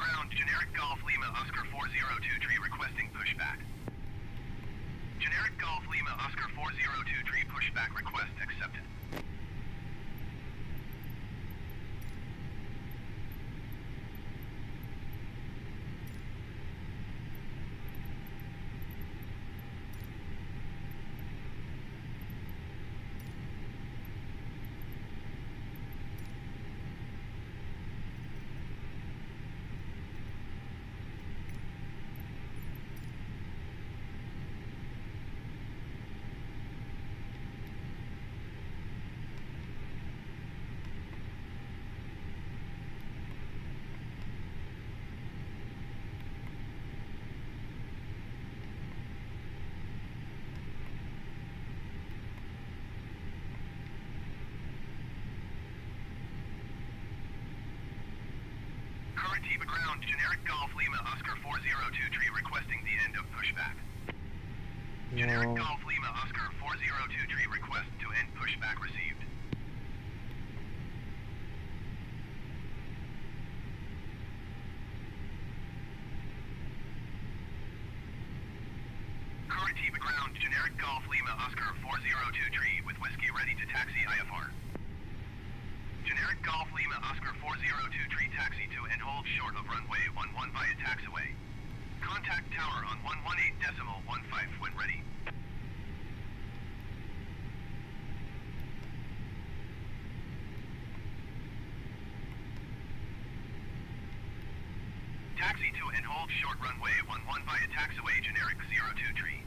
ground, generic Golf Lima Oscar 402 tree requesting pushback. Generic Golf Lima Oscar 402 tree pushback request accepted. Curitiba ground, generic Golf Lima Oscar 402 tree requesting the end of pushback. Generic uh-huh. Golf Lima Oscar 402 tree request to end pushback received. Curitiba ground, generic Golf Lima Oscar 402 tree with whiskey ready to taxi IFR. Generic Golf Lima Oscar 402 tree taxi to and hold short of runway 11 via taxiway. Contact tower on 118 decimal 15 when ready. Taxi to and hold short runway 11 via taxiway generic 02 tree.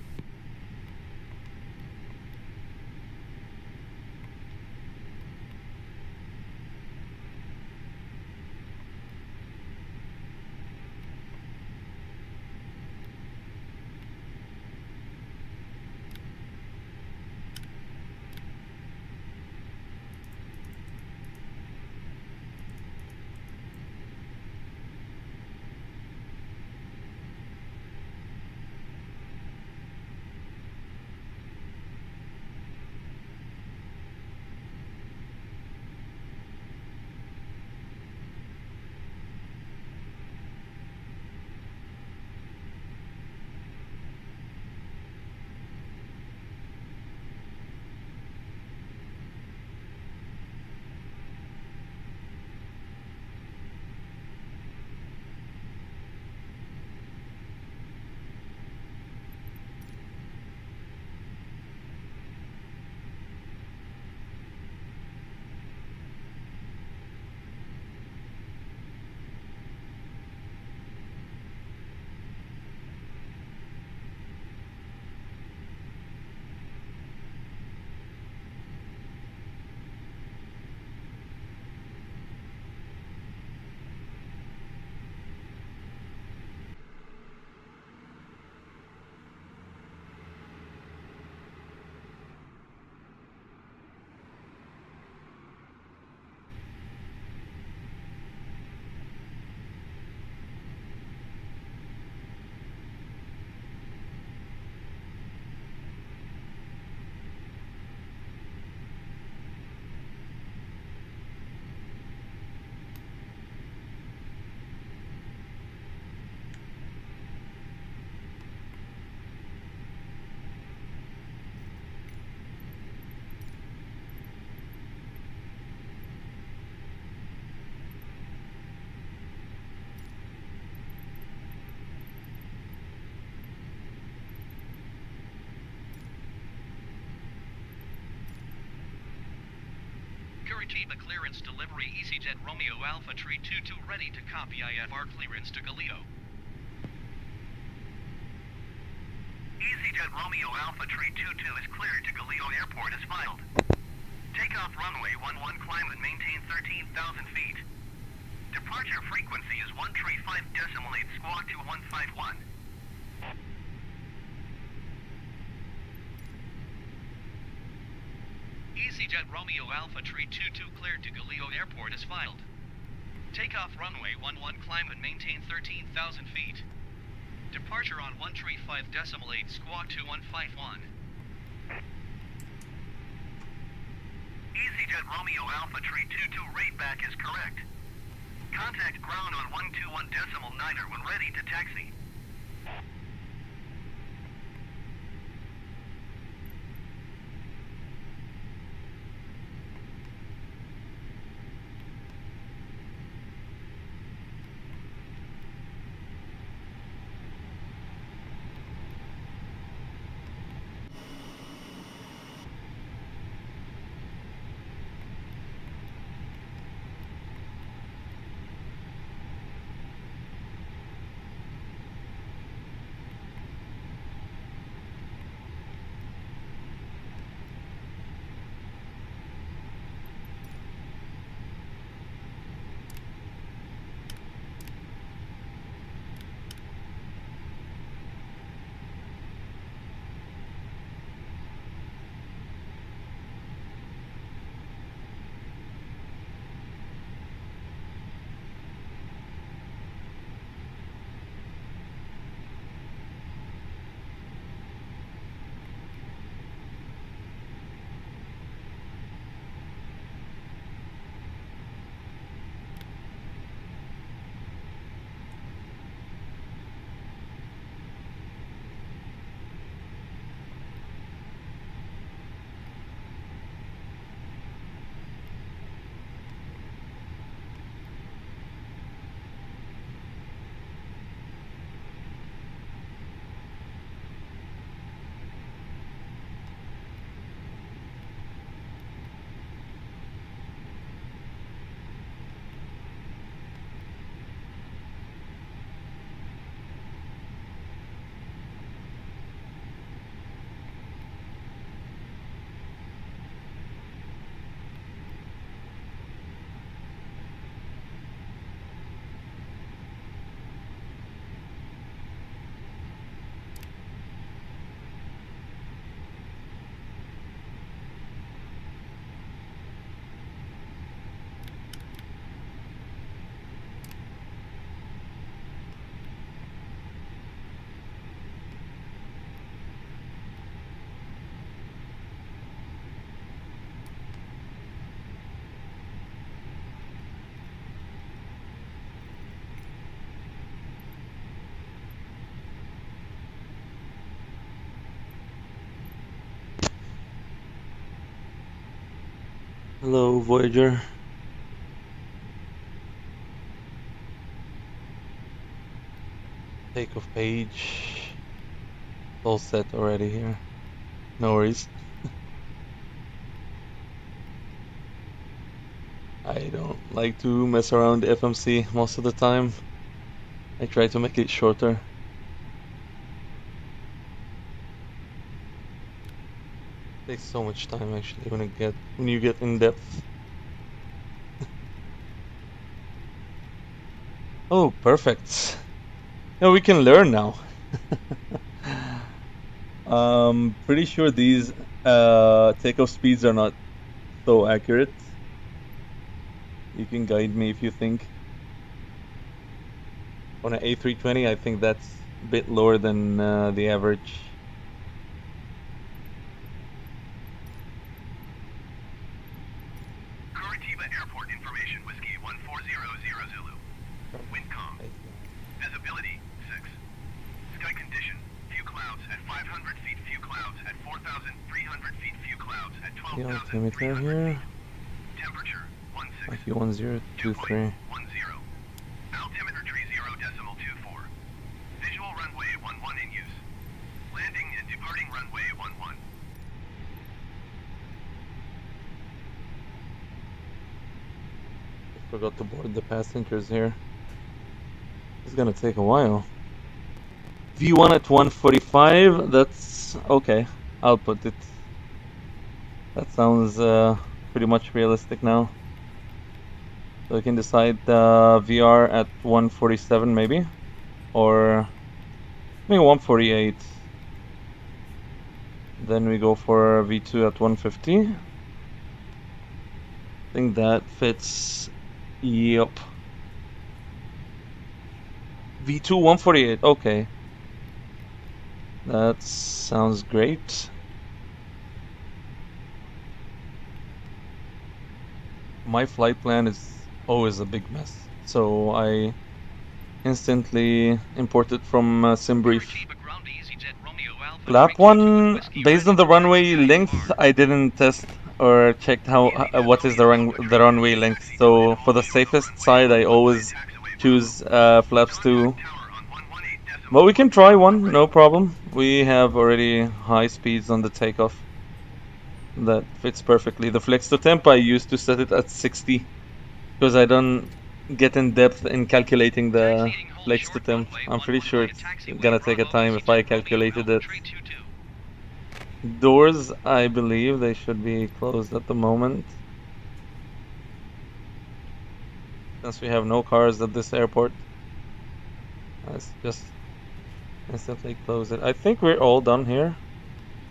Curitiba clearance delivery EasyJet Romeo Alpha Tree 22 ready to copy IFR clearance to Galileo. EasyJet Romeo Alpha Tree 22 is cleared to Galileo Airport as filed. Takeoff runway 11 climb and maintain 13,000 feet. Departure frequency is one three five decimal eight. squawk 2151. Romeo Alpha Tree 22 cleared to Galeo Airport is filed. Takeoff runway 11 climb and maintain 13,000 feet. Departure on one three five decimal eight, squawk 2151. EasyJet Romeo Alpha Tree 22 rate back is correct. Contact ground on one two one decimal nine when ready to taxi. Hello, Voyager. Takeoff page. All set already here. No worries. I don't like to mess around FMC most of the time. I try to make it shorter. So much time actually when it get when you get in depth. oh, perfect. Yeah, we can learn now. um, pretty sure these uh, takeoff speeds are not so accurate. You can guide me if you think. On an A320, I think that's a bit lower than uh, the average. Curitiba Airport information, Whiskey 1400 Zulu. Windcom. Visibility 6. Sky condition, few clouds at 500 feet, few clouds at 4,300 feet, few clouds at The 12,300 altimeter feet. here. Temperature 16. IQ 1023. 2.10. Altimeter tree 0 decimal 24. Visual runway 11 in use. Landing and departing runway 11. Forgot to board the passengers here. It's gonna take a while. V1 at 145, that's okay. I'll put it. That sounds uh, pretty much realistic now. So we can decide uh, VR at 147 maybe? Or maybe 148. Then we go for V2 at 150. I think that fits Yep. V2 148, okay. That sounds great. My flight plan is always a big mess. so I instantly imported from uh, SimBrief. Lap one, based on the runway length, I didn't test or checked how uh, what is the run the runway length. So for the safest side, I always choose uh, flaps two. But we can try one, no problem. We have already high speeds on the takeoff. That fits perfectly. The flex to temp I used to set it at 60 because I don't get in depth in calculating the flex to temp. I'm pretty sure it's gonna take a time if I calculated it. Doors, I believe they should be closed at the moment. Since we have no cars at this airport. Let's just instantly close it. I think we're all done here.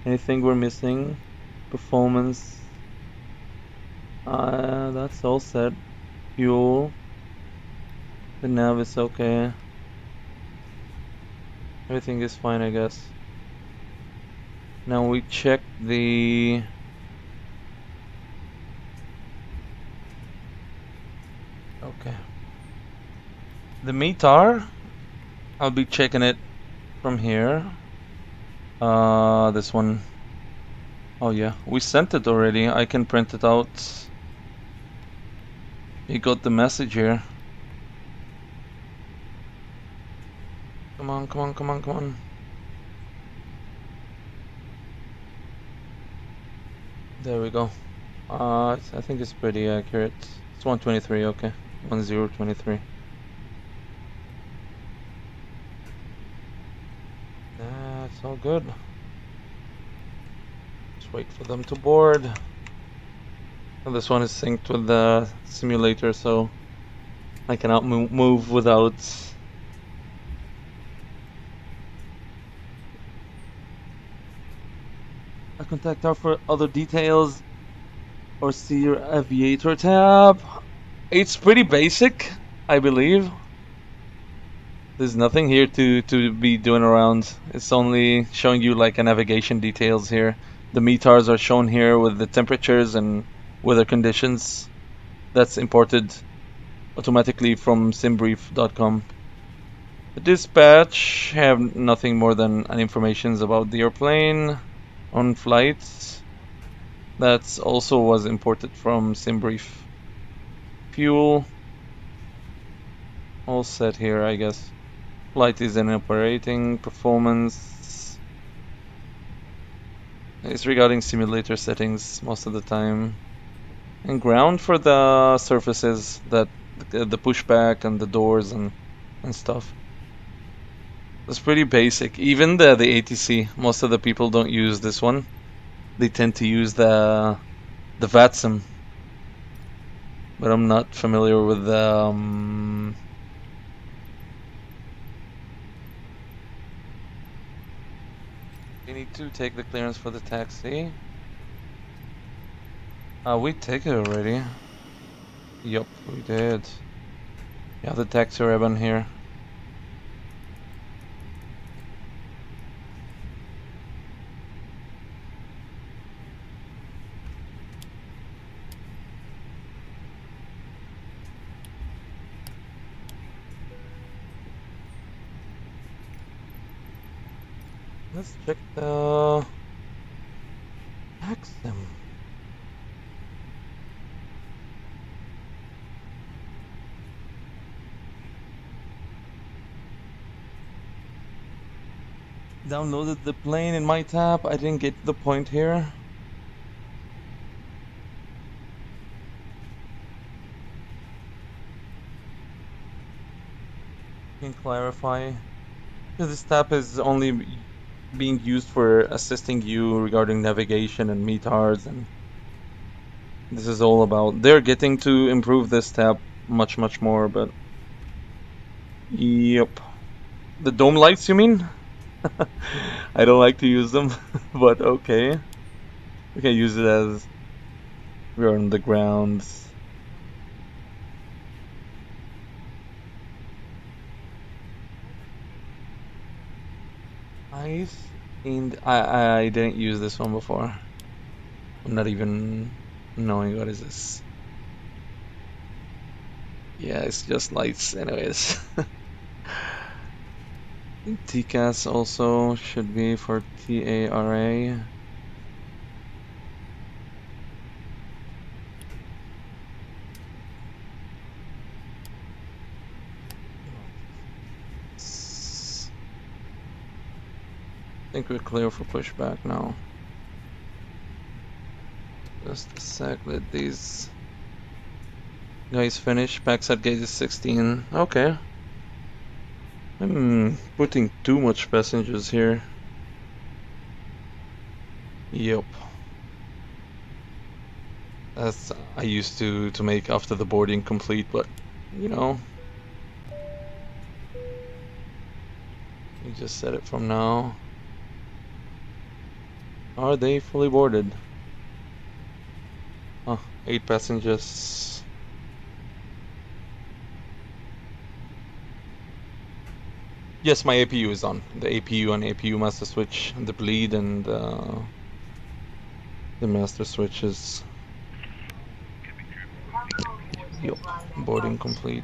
Anything we're missing? Performance. Uh, that's all set. Fuel. The nav is okay. Everything is fine, I guess. Now we check the Okay. The METAR, I'll be checking it from here. Uh, this one. Oh yeah, we sent it already. I can print it out. You got the message here. Come on, come on, come on, come on. There we go. Uh, I think it's pretty accurate. It's 123, okay. 1023. That's all good. Just wait for them to board. This one is synced with the simulator, so I cannot mo move without a contact her for other details or see your aviator tab. It's pretty basic, I believe. There's nothing here to, to be doing around. It's only showing you like a navigation details here. The METARs are shown here with the temperatures and weather conditions. That's imported automatically from simbrief.com. The dispatch have nothing more than an information about the airplane on flights. That also was imported from simbrief. Fuel. All set here, I guess. Flight is in operating performance. It's regarding simulator settings most of the time. And ground for the surfaces that the pushback and the doors and and stuff. It's pretty basic. Even the the ATC, most of the people don't use this one. They tend to use the the VATSIM. But I'm not familiar with the um, We need to take the clearance for the taxi. Uh, we take it already. Yup, we did. Yeah, the taxi ribbon here. Let's check the Maxim. Downloaded the plane in my tab. I didn't get the point here. Can clarify. This tab is only being used for assisting you regarding navigation and METARs and this is all about they're getting to improve this tab much much more but yep the dome lights you mean I don't like to use them but okay we can use it as we're on the ground Nice. And I, I didn't use this one before. I'm not even knowing what is this. Yeah, it's just lights anyways. TCAS also should be for TARA. I think we're clear for pushback now. Just a sec, let these guys finish. Backside gauge is 16. Okay. I'm putting too much passengers here. Yep. That's I used to to make after the boarding complete, but you know. You just set it from now. Are they fully boarded? Oh, eight passengers. Yes, my APU is on. The APU and APU master switch, the bleed and uh, the master switches. Yup, boarding complete.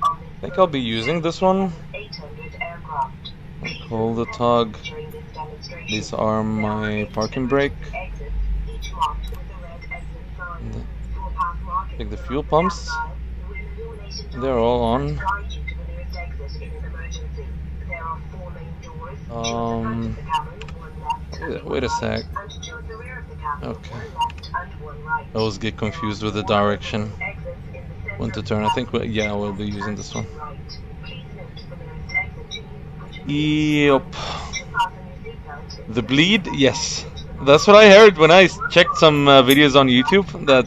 I think I'll be using this one. Hold the tug. Disarm my parking brake. Take the fuel pumps. They're all on. Um, wait a sec. Okay. I always get confused with the direction. When to turn. I think, we, yeah, we'll be using this one. Yep. The bleed? Yes. That's what I heard when I checked some uh, videos on YouTube that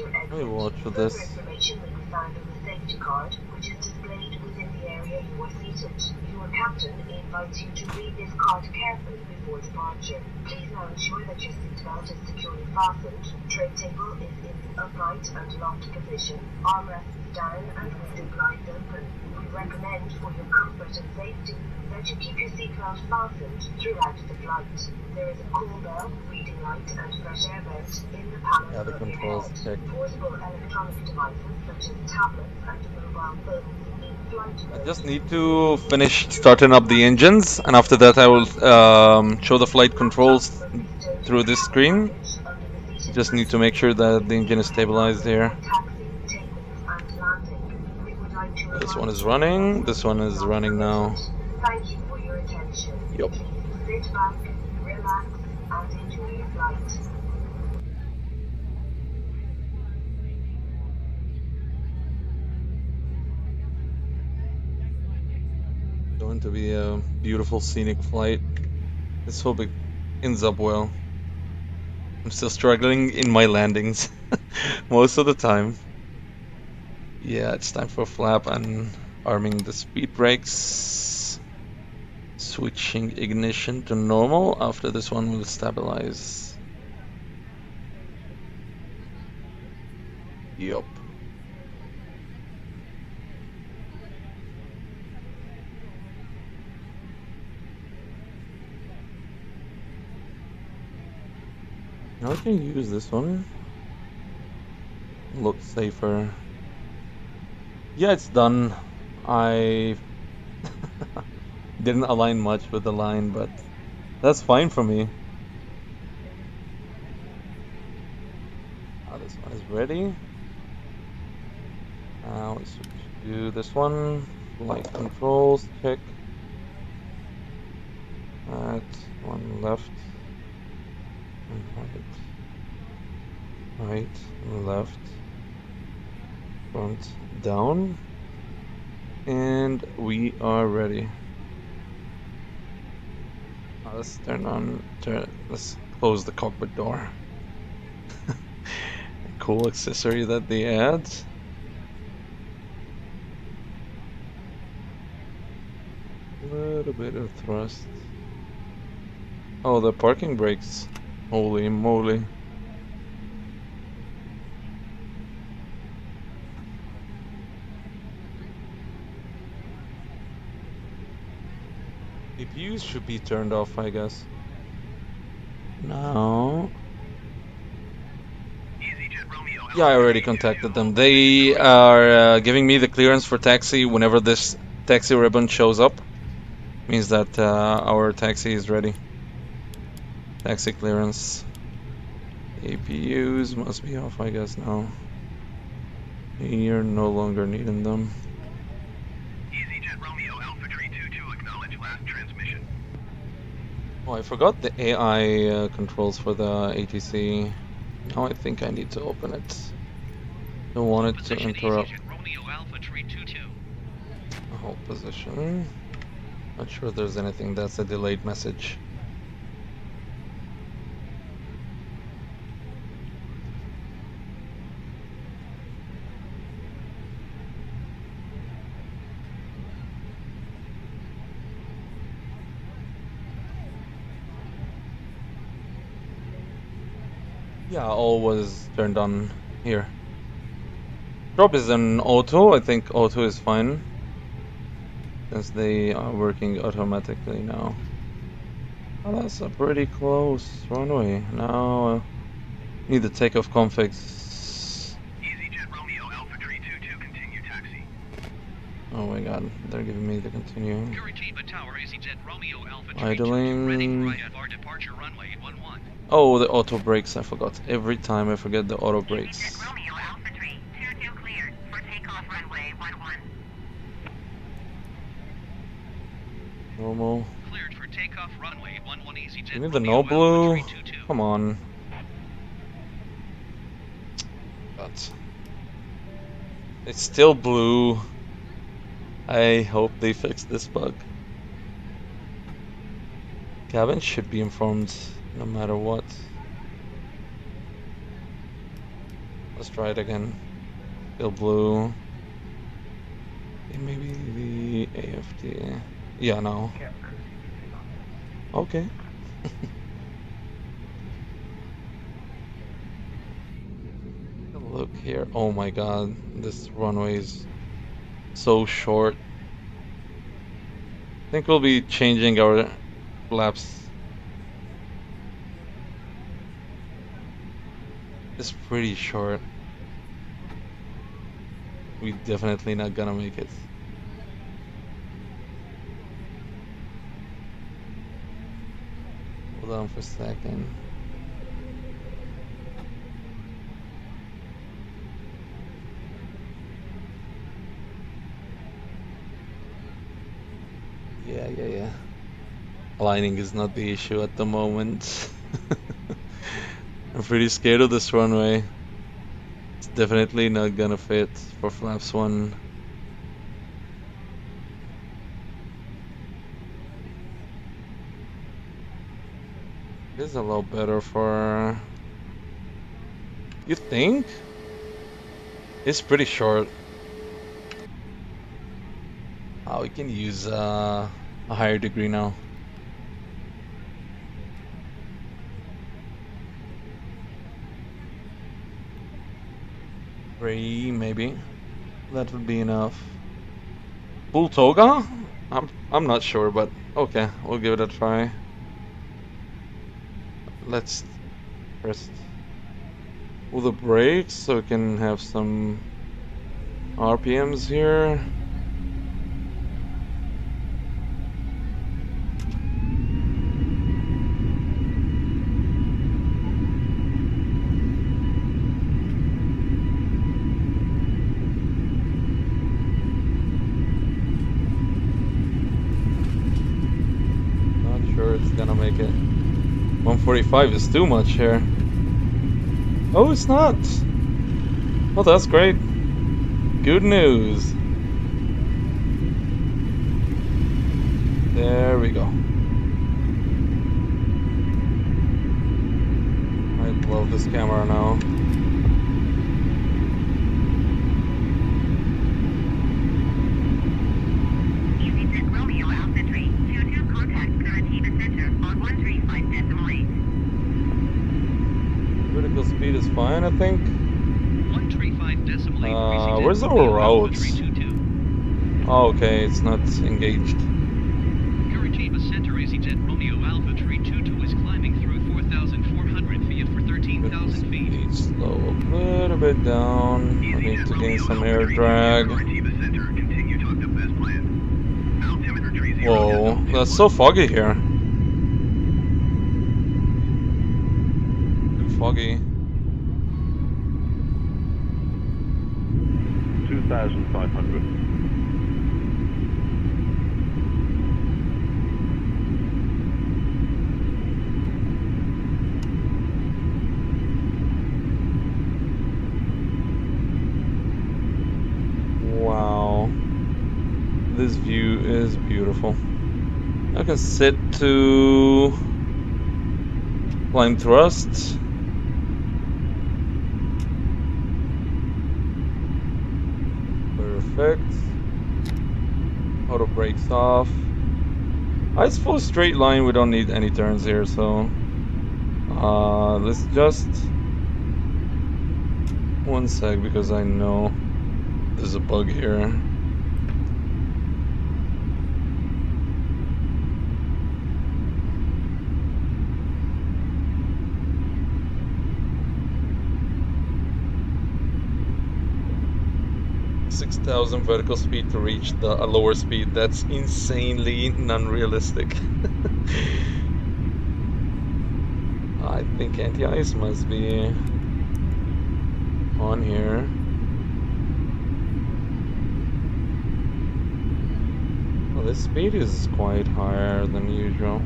watch for this. Your captain invites you to read this card carefully before departure. Please now ensure that your seatbelt is securely fastened, tray table is in the upright and locked position, armrests down and window blinds open. We recommend for your comfort and safety that you keep your seatbelt fastened throughout the flight. There is a cool bell, reading light and fresh air vent in the panel yeah, the controls check. Portable electronic devices such as tablets and mobile phones I just need to finish starting up the engines and after that I will um, show the flight controls through this screen. Just need to make sure that the engine is stabilized here. This one is running, this one is running now. Yup. Going to be a beautiful scenic flight. Let's hope it ends up well. I'm still struggling in my landings most of the time. Yeah, it's time for flap and arming the speed brakes. Switching ignition to normal. After this one will stabilize. Yup. I can use this one. Looks safer. Yeah, it's done. I didn't align much with the line, but that's fine for me. Oh, this one is ready. Now let's do this one. Flight controls, check. Right, one left. And right. Right, left. Front, down. And we are ready. Let's turn on, turn, let's close the cockpit door. cool accessory that they add. A little bit of thrust. Oh, the parking brakes. Holy moly. APUs should be turned off, I guess. No. Yeah, I already contacted them. They are uh, giving me the clearance for taxi whenever this taxi ribbon shows up. Means that uh, our taxi is ready. Taxi clearance. APUs must be off, I guess, now. You're no longer needing them. EasyJet Romeo Alpha Tree 22 acknowledge last transmission. Oh, I forgot the AI uh, controls for the ATC. Now I think I need to open it. Don't want it to interrupt EasyJet Romeo Alpha Tree 22. hold position. Not sure there's anything that's a delayed message. Yeah, all was turned on here. Drop is in auto. I think auto is fine. Since they are working automatically now. Oh, that's a pretty close runway. Now, uh, need the takeoff configs. EasyJet Romeo Alpha Tree 22 continue taxi. Oh my god, they're giving me the continue. Curitiba Tower EasyJet Romeo Alpha Tree Idling. 22 ready for IFR departure runway 11. Oh, the auto brakes, I forgot. Every time I forget the auto brakes. EasyJet Romeo Alpha 3, 22 cleared for takeoff runway 11. Normal. Cleared for takeoff runway 11 EasyJet You need the no blue? Come on. But it's still blue. I hope they fix this bug. Cabin should be informed no matter what. Let's try it again. Still blue. Maybe the AFD. Yeah, no. Okay. Look here. Oh my god. This runway is so short. I think we'll be changing our laps. It's pretty short. We definitely not gonna make it. Hold on for a second. Yeah, yeah, yeah. Aligning is not the issue at the moment. I'm pretty scared of this runway. It's definitely not gonna fit for flaps 1. It is a lot better for... You think? It's pretty short. Oh, we can use uh, a higher degree now. Three, maybe. That would be enough. Full toga? I'm I'm not sure, but okay, we'll give it a try. Let's first pull the brakes so we can have some RPMs here. gonna make it. 145 is too much here. Oh, it's not. Well, that's great. Good news. There we go. I love this camera now. EasyJet Romeo Alpha Tree, 22 contact Curitiba Center on 135 decimal 8. Vertical speed is fine, I think. 135 decimal 8 Uh, where's our routes? 322. Oh, okay, it's not engaged. Curitiba Center EasyJet Romeo Alpha 322 is climbing through 4,400 feet for 13,000 feet. Speed slow a little bit down. I need to gain some air drag. Curitiba Center. Continue to hook up as planned. Altimeter tree zero Whoa, that's so foggy here. Too foggy. 2,500. Wow. This view is beautiful. I can sit to climb thrust. Perfect. Auto brakes off. I suppose straight line we don't need any turns here, so uh, let's just one sec because I know there's a bug here. Thousand vertical speed to reach the a lower speed. That's insanely non-realistic. I think anti-ice must be on here. Well, this speed is quite higher than usual.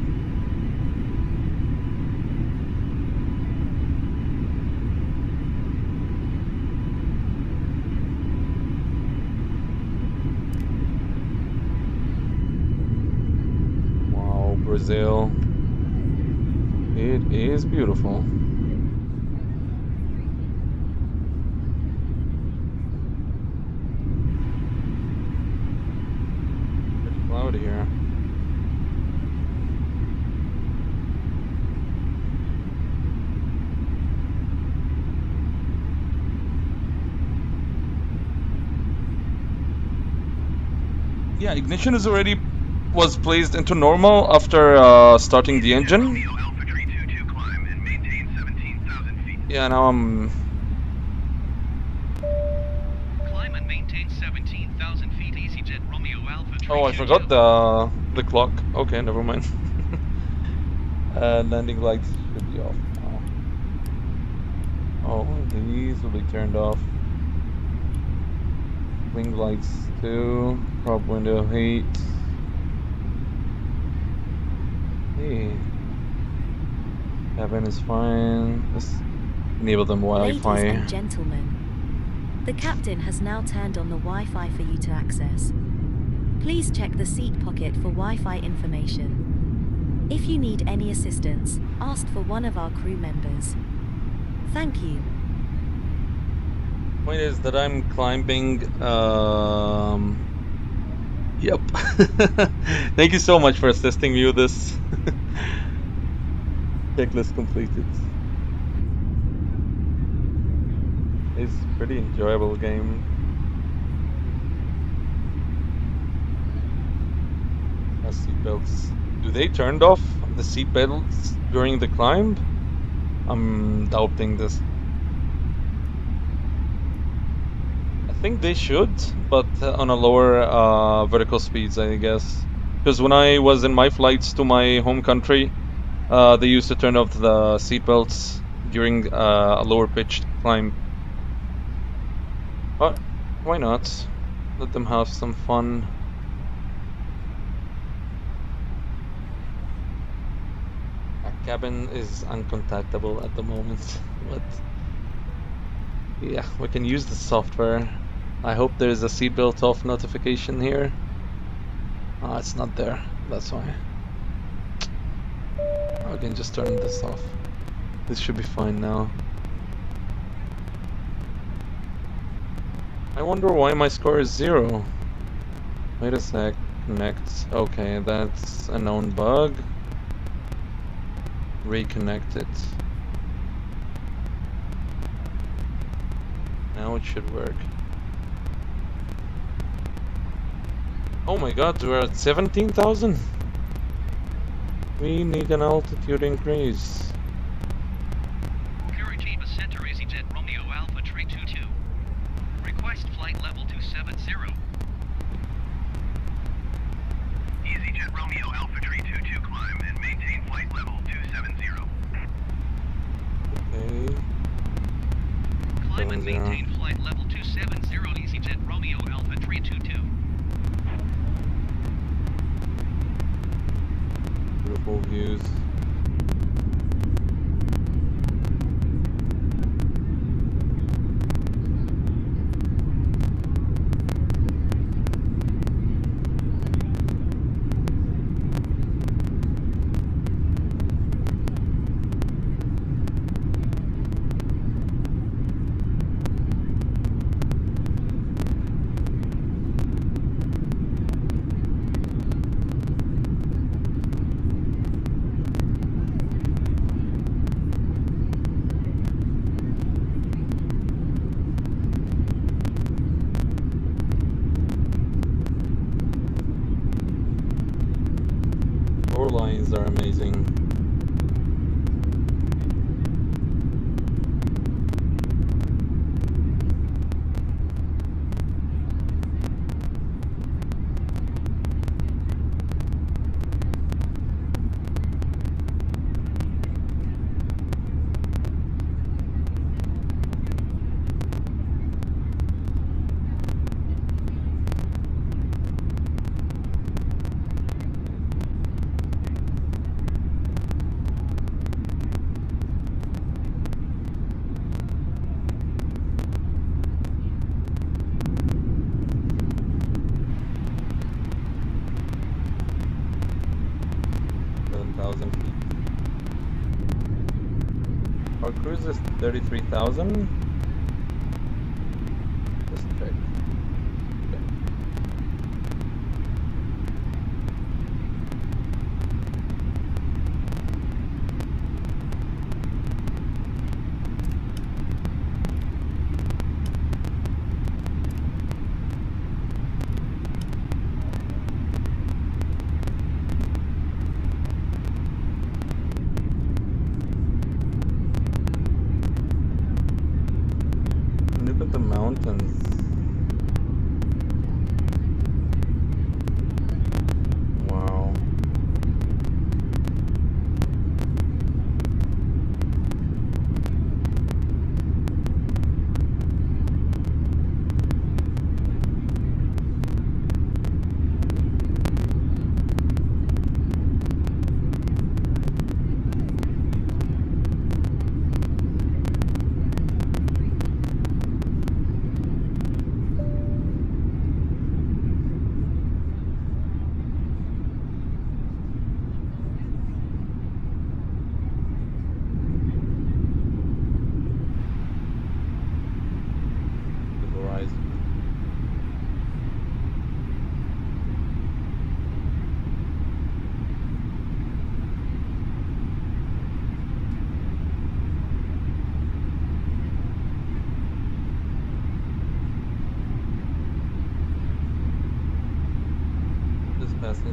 Wow, Brazil. It is beautiful. Pretty cloudy here. Yeah, ignition is already was placed into normal after uh, starting the engine. Romeo Alpha Tree 22 climb and maintain 17,000 feet. Yeah, now I'm. Climb and maintain 17,000 feet EasyJet Romeo Alpha Oh, I forgot the the clock. Okay, never mind. uh, landing lights should be off now. Oh, these will be turned off. Wing lights too. Prop window heat. Hey. Cabin is fine. Let's enable them Wi-Fi. and gentlemen, the captain has now turned on the Wi-Fi for you to access. Please check the seat pocket for Wi-Fi information. If you need any assistance, ask for one of our crew members. Thank you. Point is that I'm climbing. Um, yep. Thank you so much for assisting me with this. Checklist completed. It's pretty enjoyable game. Uh, seatbelts. Do they turned off the seatbelts during the climb? I'm doubting this. I think they should, but uh, on a lower uh, vertical speeds, I guess. Because when I was in my flights to my home country, uh, they used to turn off the seatbelts during uh, a lower pitched climb. But why not? Let them have some fun. A cabin is uncontactable at the moment, but yeah, we can use the software. I hope there's a seatbelt off notification here. Ah, it's not there. That's why. I can just turn this off. This should be fine now. I wonder why my score is zero. Wait a sec. Connect. Okay, that's a known bug. Reconnect it. Now it should work. Oh my god, we're at 17,000? We need an altitude increase. 33,000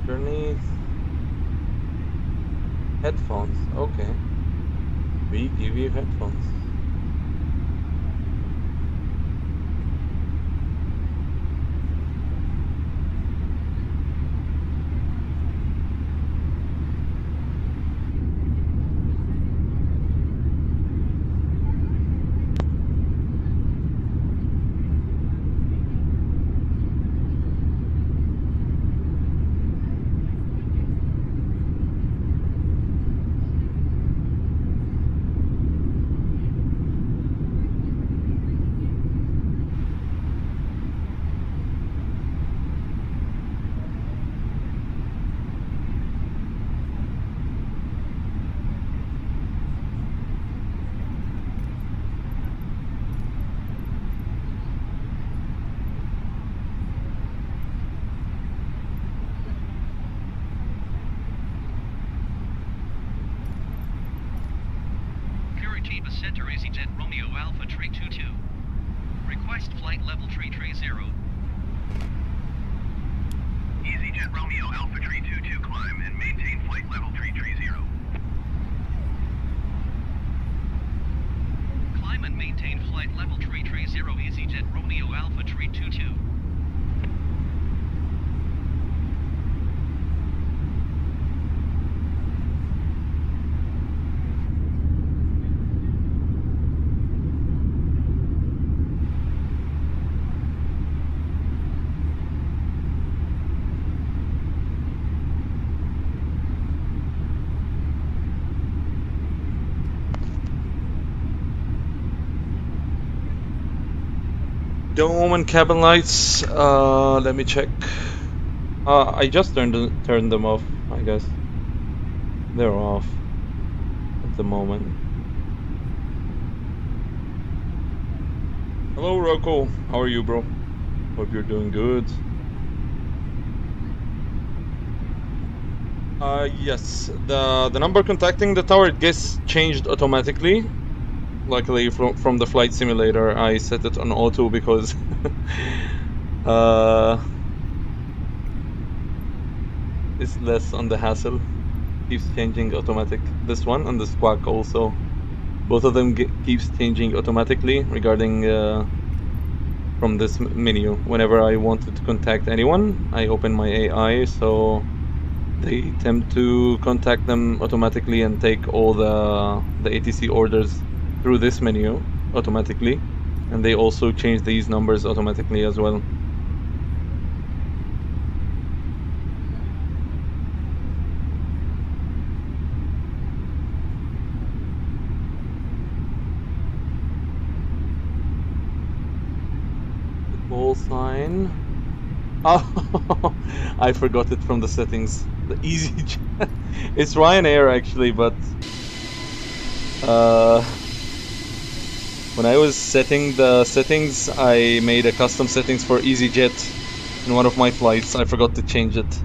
Needs headphones. Okay. We give you headphones. Dome and cabin lights. Uh, let me check. Uh, I just turned turned them off. I guess they're off at the moment. Hello, Rocco. How are you, bro? Hope you're doing good. Uh, yes, the the number contacting the tower gets changed automatically. Luckily, from from the flight simulator, I set it on auto because uh, it's less on the hassle. Keeps changing automatic. This one and the squawk also. Both of them keeps changing automatically regarding uh, from this menu. Whenever I wanted to contact anyone, I open my AI, so they tend to contact them automatically and take all the the ATC orders through this menu automatically, and they also change these numbers automatically as well. The call sign. Oh, I forgot it from the settings. The easy. it's Ryanair actually, but uh, when I was setting the settings, I made a custom settings for EasyJet in one of my flights. I forgot to change it.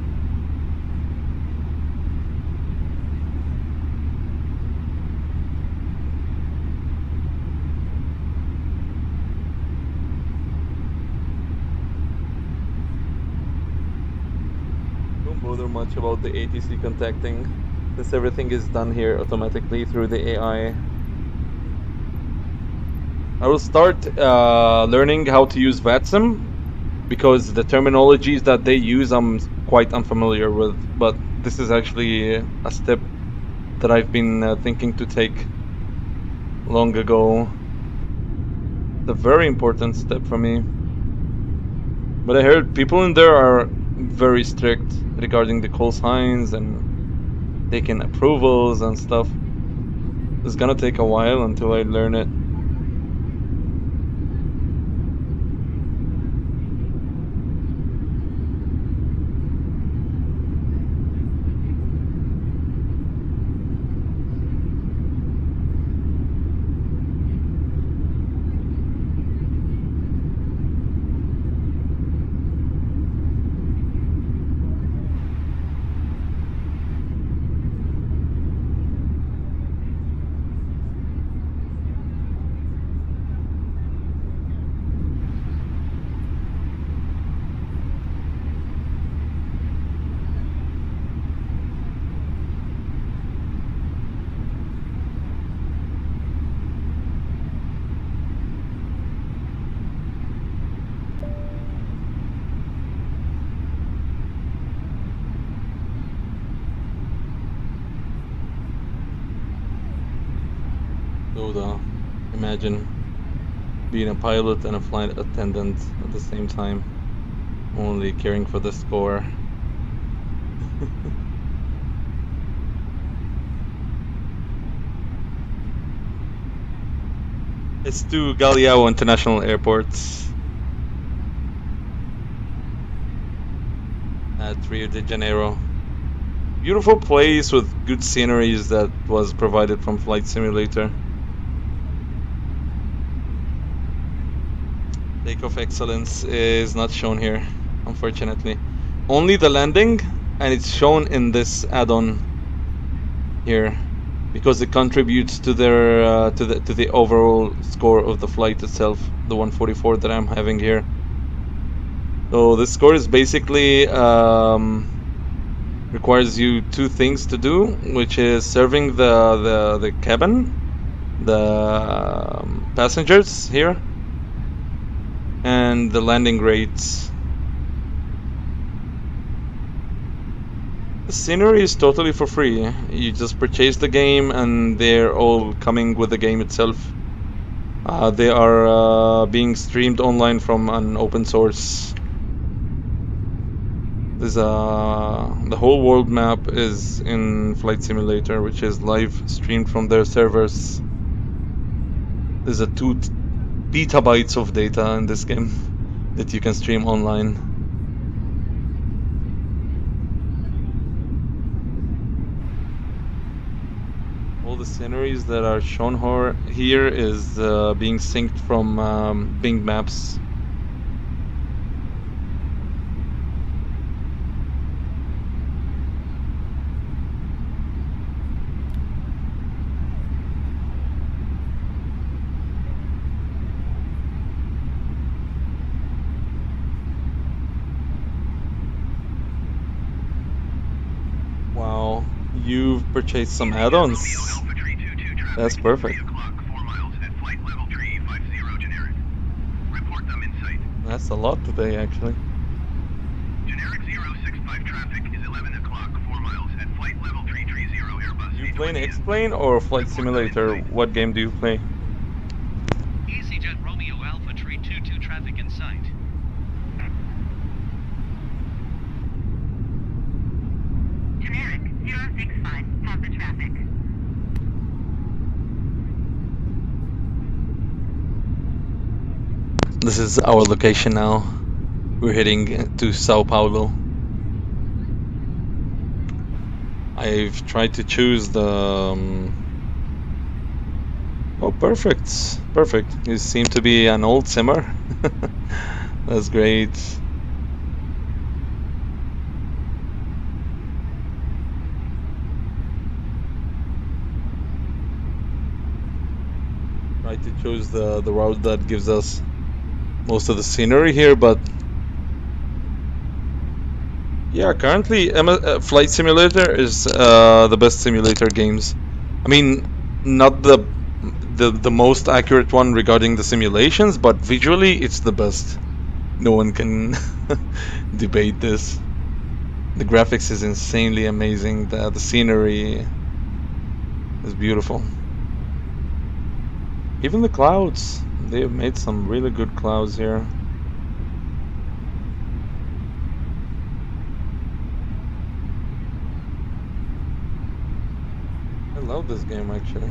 Don't bother much about the ATC contacting, since everything is done here automatically through the AI. I will start uh, learning how to use VATSIM because the terminologies that they use I'm quite unfamiliar with. But this is actually a step that I've been uh, thinking to take long ago. It's a very important step for me. But I heard people in there are very strict regarding the call signs and taking approvals and stuff. It's gonna take a while until I learn it. So the imagine being a pilot and a flight attendant at the same time, only caring for the score. it's to Galeão International Airport at Rio de Janeiro. Beautiful place with good sceneries that was provided from Flight Simulator. Takeoff excellence is not shown here, unfortunately. Only the landing, and it's shown in this add-on here, because it contributes to their uh, to the to the overall score of the flight itself, the 144 that I'm having here. So this score is basically um, requires you two things to do, which is serving the the, the cabin, the um, passengers here, and the landing rates. The scenery is totally for free. You just purchase the game, and they're all coming with the game itself. Uh, they are uh, being streamed online from an open source there's a the whole world map is in Flight Simulator, which is live streamed from their servers. There's a two petabytes of data in this game that you can stream online. All the sceneries that are shown here is uh, being synced from um, Bing Maps. Wow, you've purchased some add-ons. Alpha Tree 22 traffic. That's perfect. 3 o'clock, 4 miles at flight level tree 50 generic. add-ons. That's perfect. That's a lot today, actually. Generic 065 traffic is 11 o'clock, 4 miles at flight level tree 30 Airbus. You playing A20 X-Plane or Flight Simulator? What game do you play? EasyJet Romeo Alpha Tree 22 traffic in sight. Generic 065, have the traffic. This is our location now. We're heading to Sao Paulo. I've tried to choose the. Um... Oh, perfect, perfect. You seem to be an old simmer. That's great. Tried to choose the the route that gives us most of the scenery here, but yeah, currently uh, Flight Simulator is uh, the best simulator games. I mean, not the, the the most accurate one regarding the simulations, but visually it's the best. No one can debate this. The graphics is insanely amazing. The the scenery is beautiful. Even the clouds, they have made some really good clouds here. I love this game actually.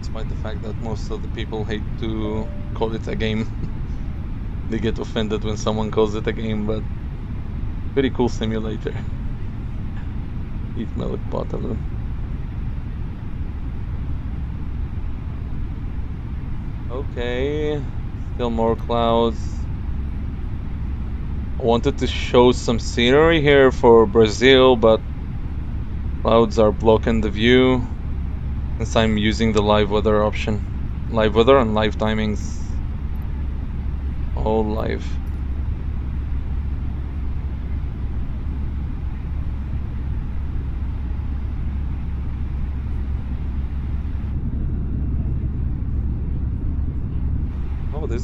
Despite the fact that most of the people hate to call it a game. they get offended when someone calls it a game, but pretty cool simulator. Eat milk bottle. Okay, still more clouds. I wanted to show some scenery here for Brazil, but clouds are blocking the view since I'm using the live weather option. Live weather and live timings. All live.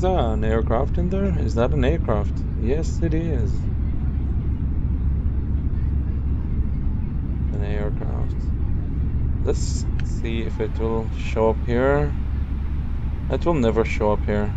Oh, there's an aircraft in there? Is that an aircraft? Yes, it is. An aircraft. Let's see if it will show up here. It will never show up here.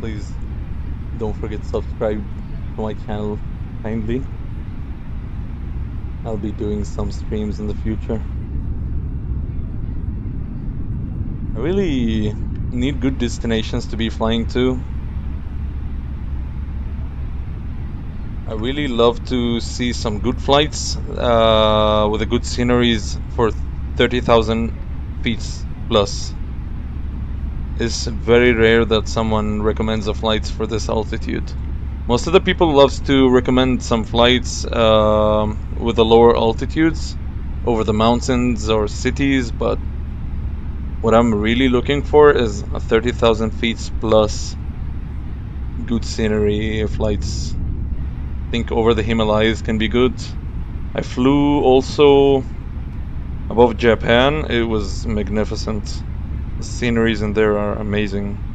Please don't forget to subscribe to my channel kindly. I'll be doing some streams in the future. I really need good destinations to be flying to. I really love to see some good flights uh, with a good sceneries for 30,000 feet plus. It's very rare that someone recommends a flight for this altitude. Most of the people loves to recommend some flights um with the lower altitudes over the mountains or cities, but what I'm really looking for is a 30,000 feet plus good scenery flights. I think over the Himalayas can be good. I flew also above Japan. It was magnificent. Sceneries in there are amazing.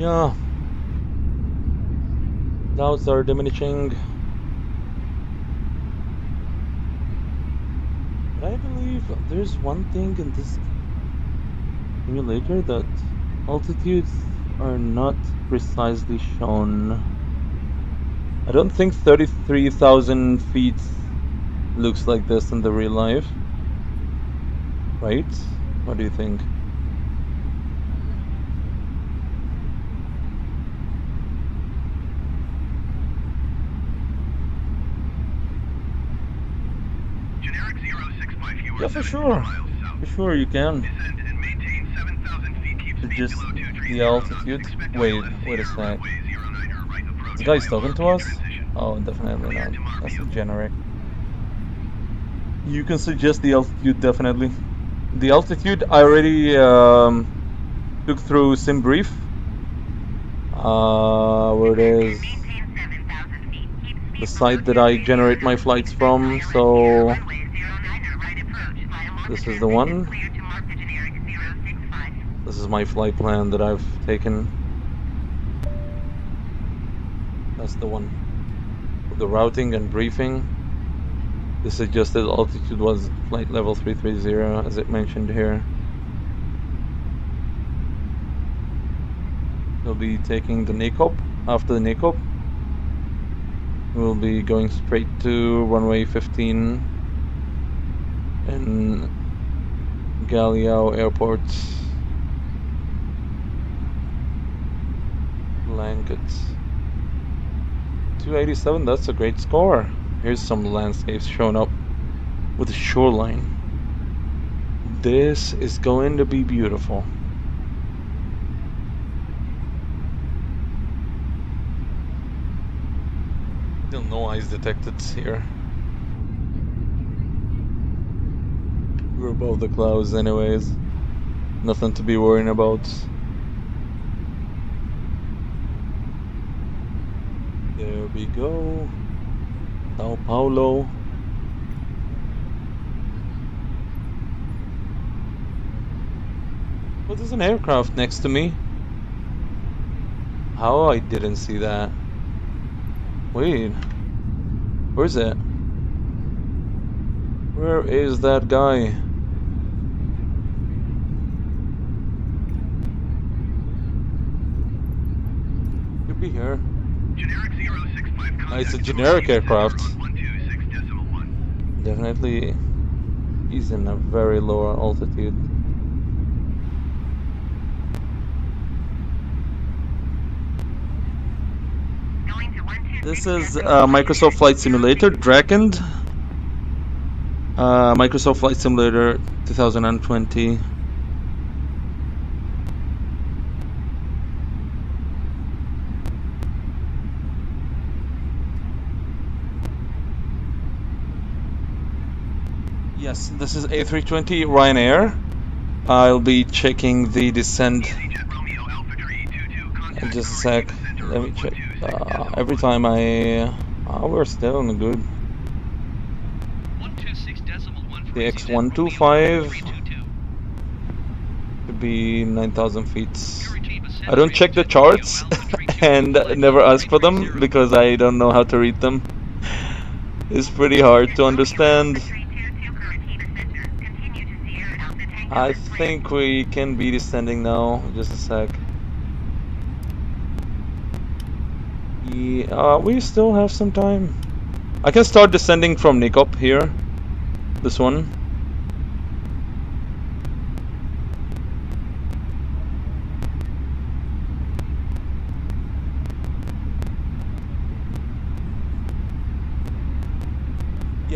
Yeah. Clouds are diminishing. But I believe there's one thing in this simulator that altitudes are not precisely shown. I don't think 33,000 feet looks like this in the real life. Right? What do you think? Generic 065, you are Yeah, for sure. For sure you can. Descend and maintain 7,000 feet. Keep speed Just the altitude. Wait, wait a sec. runway 09er, right approach, The guy's talking to us? Oh, definitely not. That's you. generic. You can suggest the altitude definitely. The altitude I already um, took through SimBrief. Uh, where it is Maintain 7,000 feet. Keep speed the site that I generate my flights from. So runway 09er, right approach. Final This is the one. Clear to mark the generic 065. this is my flight plan that I've taken. That's the one. The routing and briefing. The suggested altitude was flight level 330 as it mentioned here. We'll be taking the NACOP. After the NACOP, we'll be going straight to runway 15 in Galeão Airport. Blankets. 287, that's a great score. Here's some landscapes showing up with the shoreline. This is going to be beautiful. Still no eyes detected here. We're above the clouds anyways. Nothing to be worrying about. There we go. Sao Paulo. What is an aircraft next to me? How I didn't see that. Wait. Where's it? Where is that guy? Be here. Generic 065, it's a generic aircraft. on 126 decimal one. Definitely he's in a very lower altitude. Going to 126 This is decimal uh. Microsoft Flight Simulator, Drakend. Uh, Microsoft Flight Simulator 2020. Yes, this is A320 Ryanair. I'll be checking the descent EasyJet Romeo Alpha Tree 22, contact Just a sec. Let me check. Uh, every time I. Uh, we're still in the good. 126 decimal one The X125 could be 9,000 feet. I don't check the charts and never ask for them because I don't know how to read them. It's pretty hard to understand. I think we can be descending now. Just a sec. Yeah, uh, we still have some time. I can start descending from Nikop here. This one.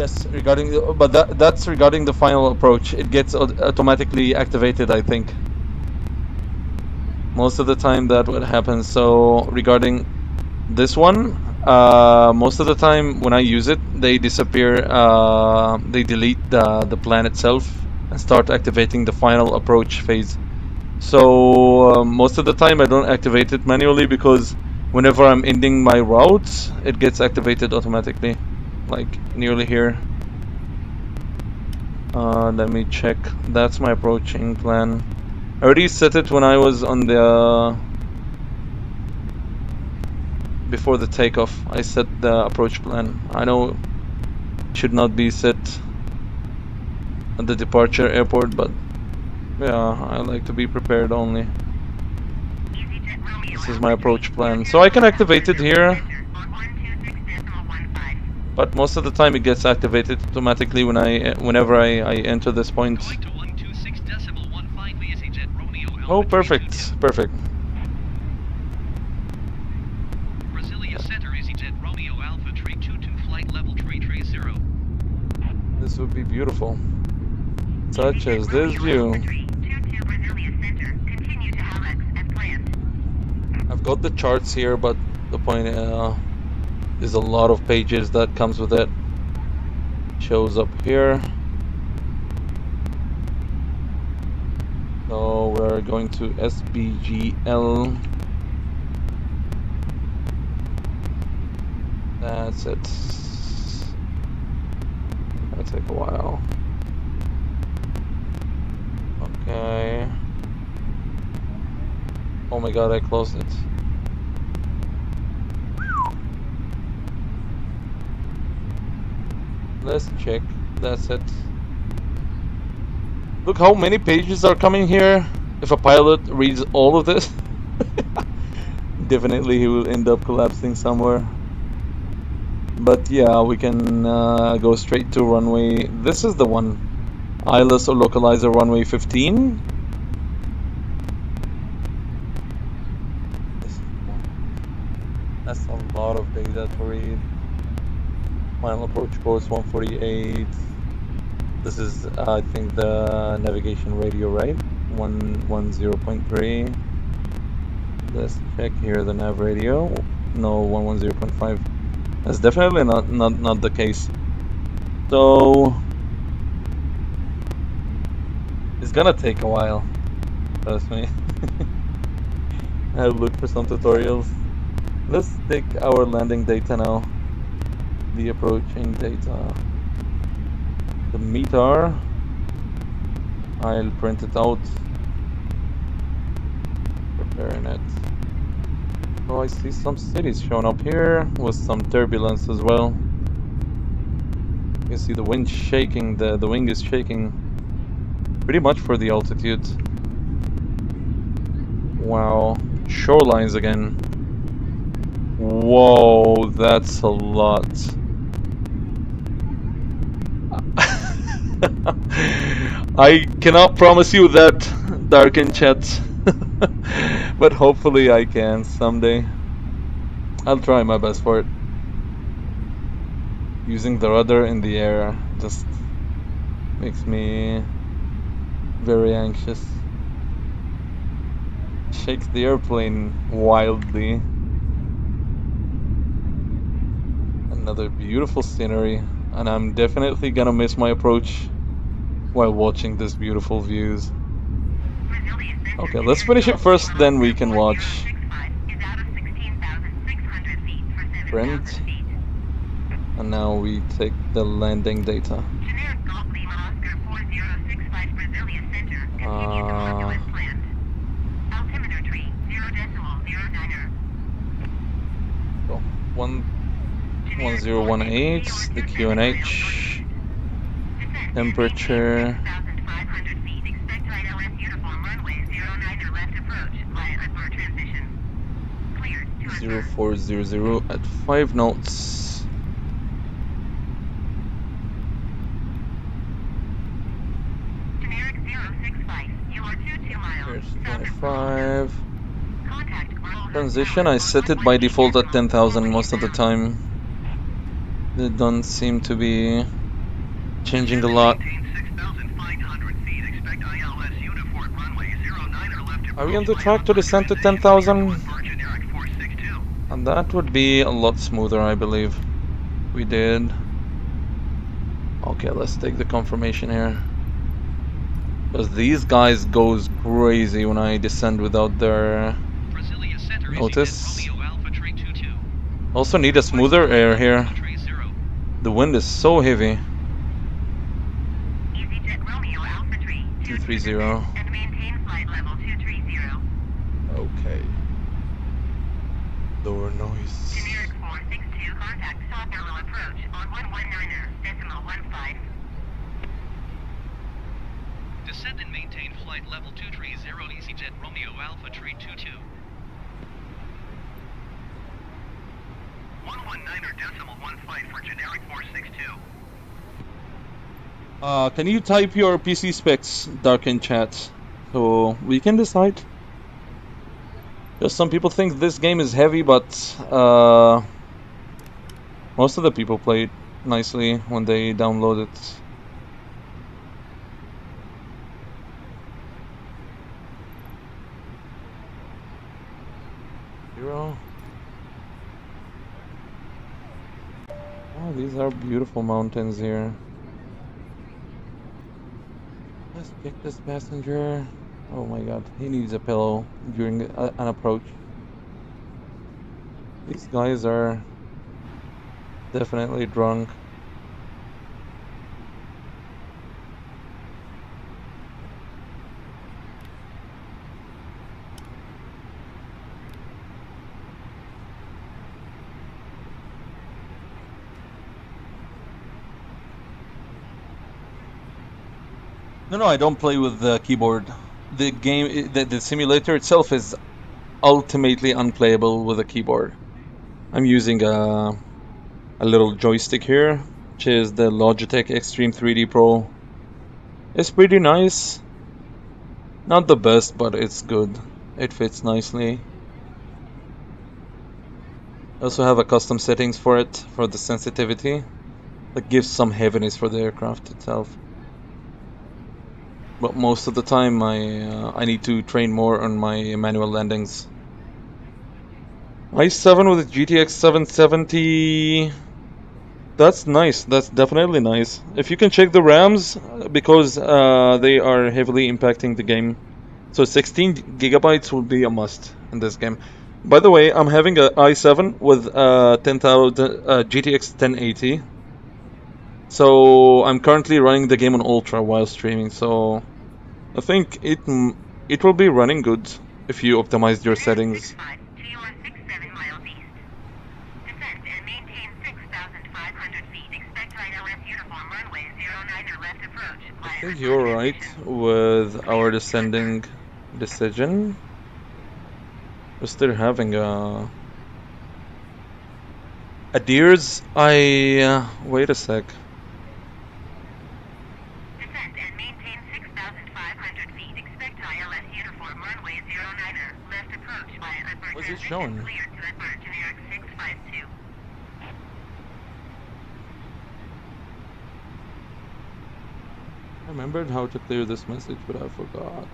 Yes, regarding the, but that that's regarding the final approach. It gets automatically activated, I think. Most of the time that what happens. So regarding this one, uh, most of the time when I use it, they disappear. Uh, they delete the the plan itself and start activating the final approach phase. So uh, most of the time I don't activate it manually because whenever I'm ending my route, it gets activated automatically like nearly here. Uh, let me check. That's my approaching plan. I already set it when I was on the before the takeoff. I set the approach plan. I know it should not be set at the departure airport, but yeah, I like to be prepared only. This is my approach plan. So I can activate it here. But most of the time it gets activated automatically when I, whenever I, I enter this point. Going to 126 decimal one five VSAZ Romeo Alpha Oh, perfect, perfect. Brasilia Center EasyJet Romeo Alpha Tree 22 flight level tree tree 0. This would be beautiful. Such as this view. I've got the charts here, but the point uh, is a lot of pages that comes with it. Shows up here. So we're going to SBGL. That's it. That'll take a while. Okay. Oh my god, I closed it. Let's check. That's it. Look how many pages are coming here. If a pilot reads all of this, definitely he will end up collapsing somewhere. But yeah, we can uh, go straight to runway. This is the one. ILS or localizer runway 15. This is one. That's a lot of data to read. Final approach course 148. This is, uh, I think, the navigation radio, right? 110.3. Let's check here the nav radio. No, 110.5. That's definitely not, not, not the case. So, it's gonna take a while. Trust me. I'll look for some tutorials. Let's take our landing data now. The approaching data. The meter. I'll print it out. Preparing it. Oh, I see some cities showing up here with some turbulence as well. You can see the wind shaking, the, the wing is shaking pretty much for the altitude. Wow, shorelines again. Whoa, that's a lot. I cannot promise you that, Dark in chat. but hopefully I can someday. I'll try my best for it. Using the rudder in the air just makes me very anxious. Shakes the airplane wildly. Another beautiful scenery, and I'm definitely gonna miss my approach while watching these beautiful views. Okay, let's finish it first, then we can watch. print. And now we take the landing data. Generic Golf Lima Oscar 4065 Brasilia Center. Continue to module as Uh. planned. Altimeter tree, 0 decimal 09er. So, one, 1018, the QNH, Descent, transition. Cleared to Udvar. 0400 at 5 knots. Generic 065. You are 22 miles. Here's south of 25. Contact Grohl Transition, I set it by default at 10,000 most of the time. They don't seem to be changing a lot. Maintain 6,500 feet. Expect ILS uniform runway 09er left Are we on the track to descend to 10,000? For generic 462. And that would be a lot smoother, I believe. We did. Okay, let's take the confirmation here. Because these guys goes crazy when I descend without their... Notice. EasyJet Romeo Alpha Tree 22. Also need a smoother air here. The wind is so heavy. EasyJet Romeo Alpha Tree 230. and maintain flight level 230. Okay. Lower noise. Generic 462 contact South approach on 119er decimal 15. Descend and maintain flight level 230 EasyJet Romeo Alpha Tree 22. 119er decimal 15 for generic 462. Uh, can you type your PC specs, Dark in chat, so we can decide? Because some people think this game is heavy, but uh, most of the people play it nicely when they download it. Zero. Oh, these are beautiful mountains here. Let's pick this passenger. Oh my god, he needs a pillow during a, an approach. These guys are definitely drunk. No, no, I don't play with the keyboard. The game, the, the simulator itself is ultimately unplayable with a keyboard. I'm using a, a little joystick here, which is the Logitech Extreme 3D Pro. It's pretty nice. Not the best, but it's good. It fits nicely. I also have a custom settings for it, for the sensitivity, that gives some heaviness for the aircraft itself but most of the time I uh, I need to train more on my manual landings. i7 with GTX 770 that's nice. That's definitely nice. If you can check the RAMs because uh, they are heavily impacting the game. So 16 gigabytes will be a must in this game. By the way I'm having a i7 with uh, 10,000 uh, GTX 1080 so I'm currently running the game on ultra while streaming so I think it m- it will be running good if you optimize your settings. 65, GR 67 miles east. Descent and maintain 6,500 feet. Expect ILS uniform runway 09er left approach. I think you're right with our descending decision. We're still having a a deers. I uh, wait a sec. Descent and maintain 6,500 feet. Expect ILS uniform runway 09er left approach via Udvar What's it transition. Showing? 652. I remembered how to clear this message, but I forgot.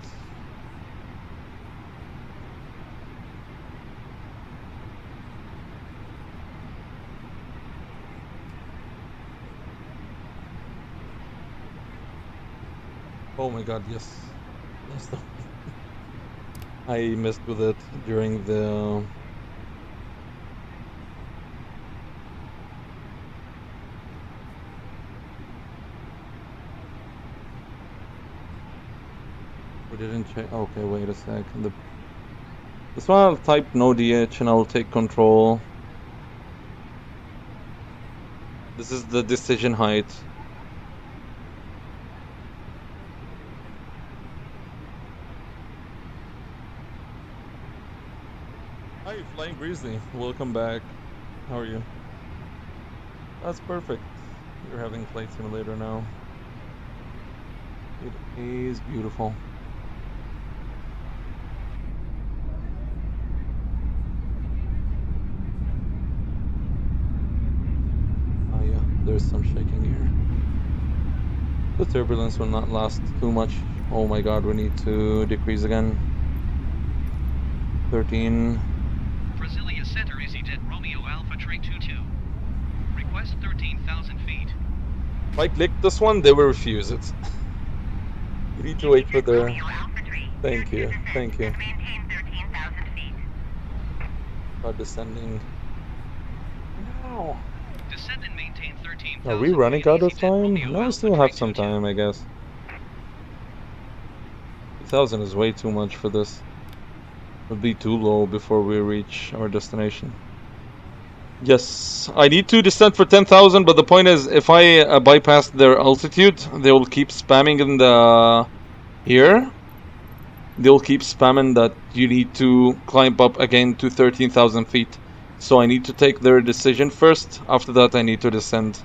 Oh my god, yes. That's the I messed with it during the We didn't check okay wait a sec the this one I'll type no DH and I'll take control. This is the decision height. Grizzly. Welcome back. How are you? That's perfect. You're having Flight Simulator now. It is beautiful. Oh yeah, there's some shaking here. The turbulence will not last too much. Oh my god, we need to decrease again. 13. Brasilia Center EasyJet Romeo Alpha Tree 22. Request 13,000 feet. If I click this one, they will refuse it. you need to wait for their... Romeo Alpha Tree. Thank you, thank you. and Maintain 13,000 feet. Are descending. No. Descend and maintain 13,000 Are we running out of time? No, we still have some time, I guess. 2000 is way too much for this. It would be too low before we reach our destination. Yes, I need to descend for 10,000, but the point is, if I uh, bypass their altitude, they will keep spamming in the... here. They'll keep spamming that you need to climb up again to 13,000 feet. So I need to take their decision first, after that I need to descend.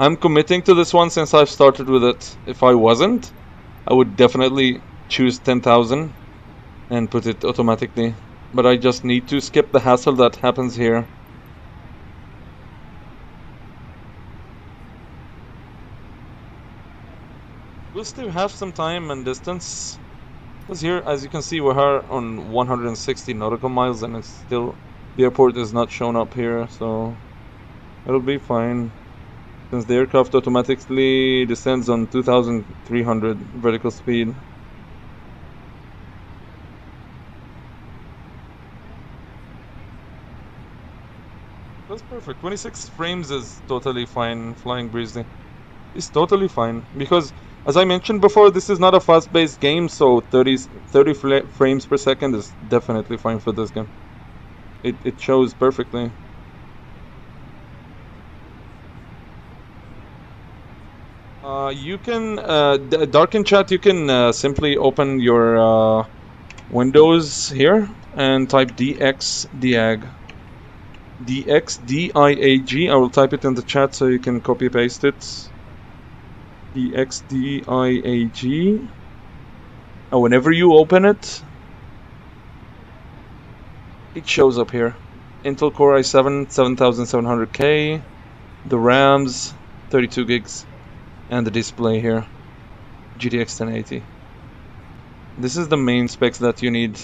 I'm committing to this one since I've started with it. If I wasn't, I would definitely choose 10,000 and put it automatically. But I just need to skip the hassle that happens here. We'll still have some time and distance. Because here, as you can see, we're on 160 nautical miles and it's still... The airport is not shown up here, so... It'll be fine. Since the aircraft automatically descends on 2300 vertical speed. That's perfect. 26 frames is totally fine, Flying Breezy. It's totally fine. Because, as I mentioned before, this is not a fast-paced game, so 30, 30 fla- frames per second is definitely fine for this game. It, it shows perfectly. Uh, you can, uh, darken chat, you can uh, simply open your uh, Windows here and type dx diag. dx I will type it in the chat so you can copy paste it. Dx diag. And oh, whenever you open it, it shows up here. Intel Core i7 7700K, the RAMs 32 gigs, and the display here GTX 1080. This is the main specs that you need.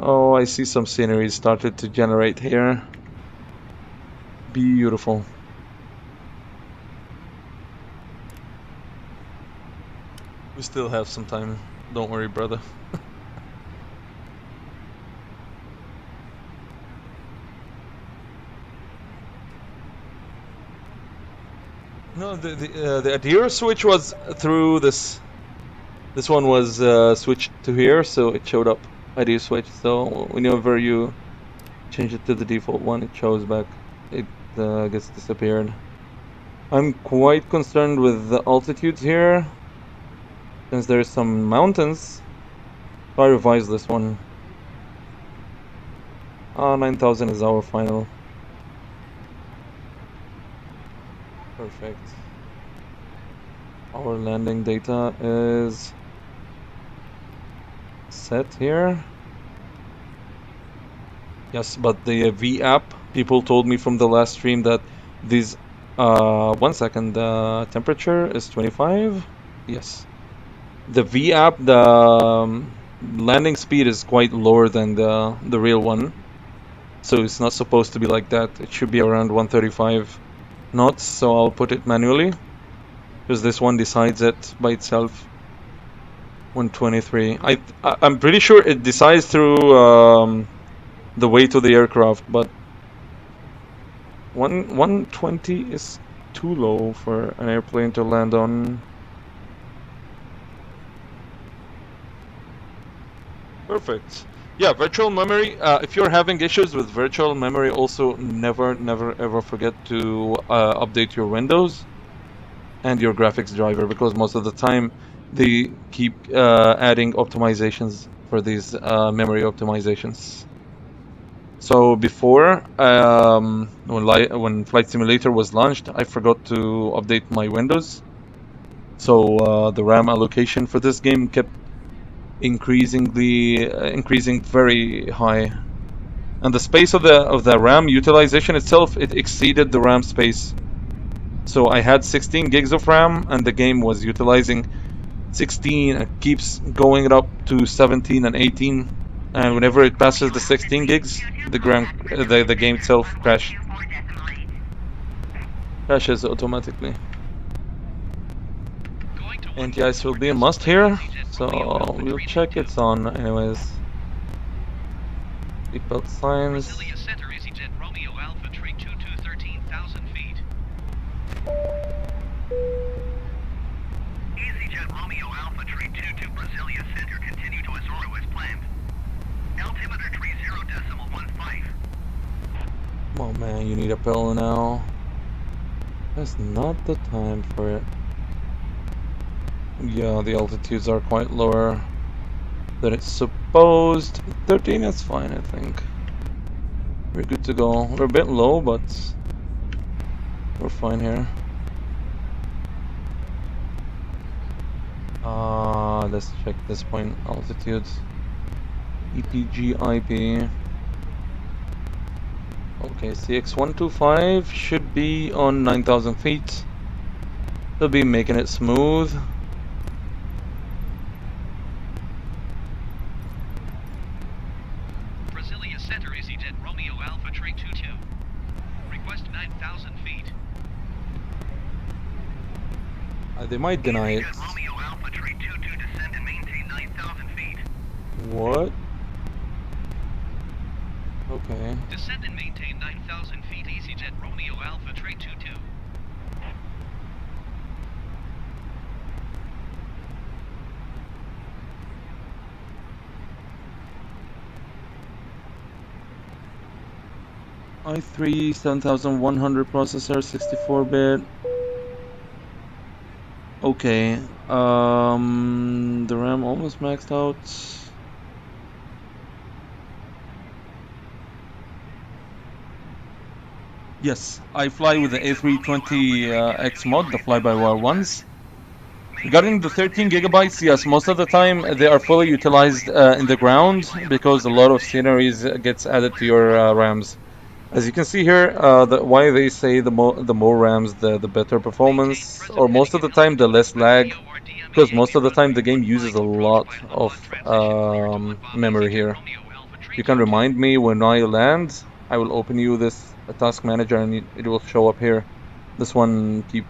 Oh, I see some scenery started to generate here. Beautiful. We still have some time. Don't worry, brother. No, the the, uh, the adhere switch was through this. This one was uh, switched to here, so it showed up adhere switch. So whenever you change it to the default one, it shows back. It uh, gets disappeared. I'm quite concerned with the altitudes here, since there's some mountains. I revise this one. Ah, 9000 is our final. Perfect. Our landing data is set here. Yes, but the uh, V app, people told me from the last stream that this, uh, one second, the temperature is 25? Yes. The V app, the um, landing speed is quite lower than the, the real one. So it's not supposed to be like that. It should be around 135 knots, so I'll put it manually. Because this one decides it by itself. 123. I, I I'm pretty sure it decides through um, the weight of the aircraft, but one 120 is too low for an airplane to land on. Perfect. Yeah, virtual memory. Uh, if you're having issues with virtual memory, also never, never, ever forget to uh, update your Windows and your graphics driver because most of the time they keep uh, adding optimizations for these uh, memory optimizations. So before, um, when, when Flight Simulator was launched, I forgot to update my Windows. So uh, the RAM allocation for this game kept increasingly uh, increasing very high. And the space of the of the RAM utilization itself it exceeded the RAM space. So I had 16 gigs of RAM and the game was utilizing 16 it keeps going up to 17 and 18 and whenever it passes the 16 gigs the gram the, the game itself crash crashes automatically anti-ice will be a must here so we'll check it's on anyways. Seatbelt signs. Brasilia Center, EasyJet Romeo Alpha Tree 22 13,000 feet. EasyJet Romeo Alpha Tree 22 Brasilia Center, continue to Azoro as planned. Altimeter tree 0 decimal 15. Oh man, you need a pillow now. That's not the time for it. Yeah, the altitudes are quite lower than it's supposed. 13 is fine, I think. We're good to go. We're a bit low, but we're fine here. Uh, let's check this point altitude. EPG IP. Okay, CX125 should be on 9,000 feet. They'll be making it smooth. Brasilia Center, EasyJet Romeo Alpha Tree 22. Request 9,000 feet. Uh, Uh, they might deny it. EasyJet Romeo Alpha Tree 22 descend and maintain 9,000 feet. What? Okay. Descend and maintain 9,000 feet, EasyJet Romeo Alpha Tree 22. i3 7100 processor 64 bit okay um the ram almost maxed out yes i fly with the A32NX mod the fly-by-wire ones Regarding the 13 gigabytes, yes, most of the time they are fully utilized uh, in the ground because a lot of sceneries gets added to your uh, RAMs. As you can see here, uh, the, why they say the more the more RAMs, the the better performance, or most of the time the less lag, because most of the time the game uses a lot of um, memory here. You can remind me when I land. I will open you this task manager and it, it will show up here. This one keeps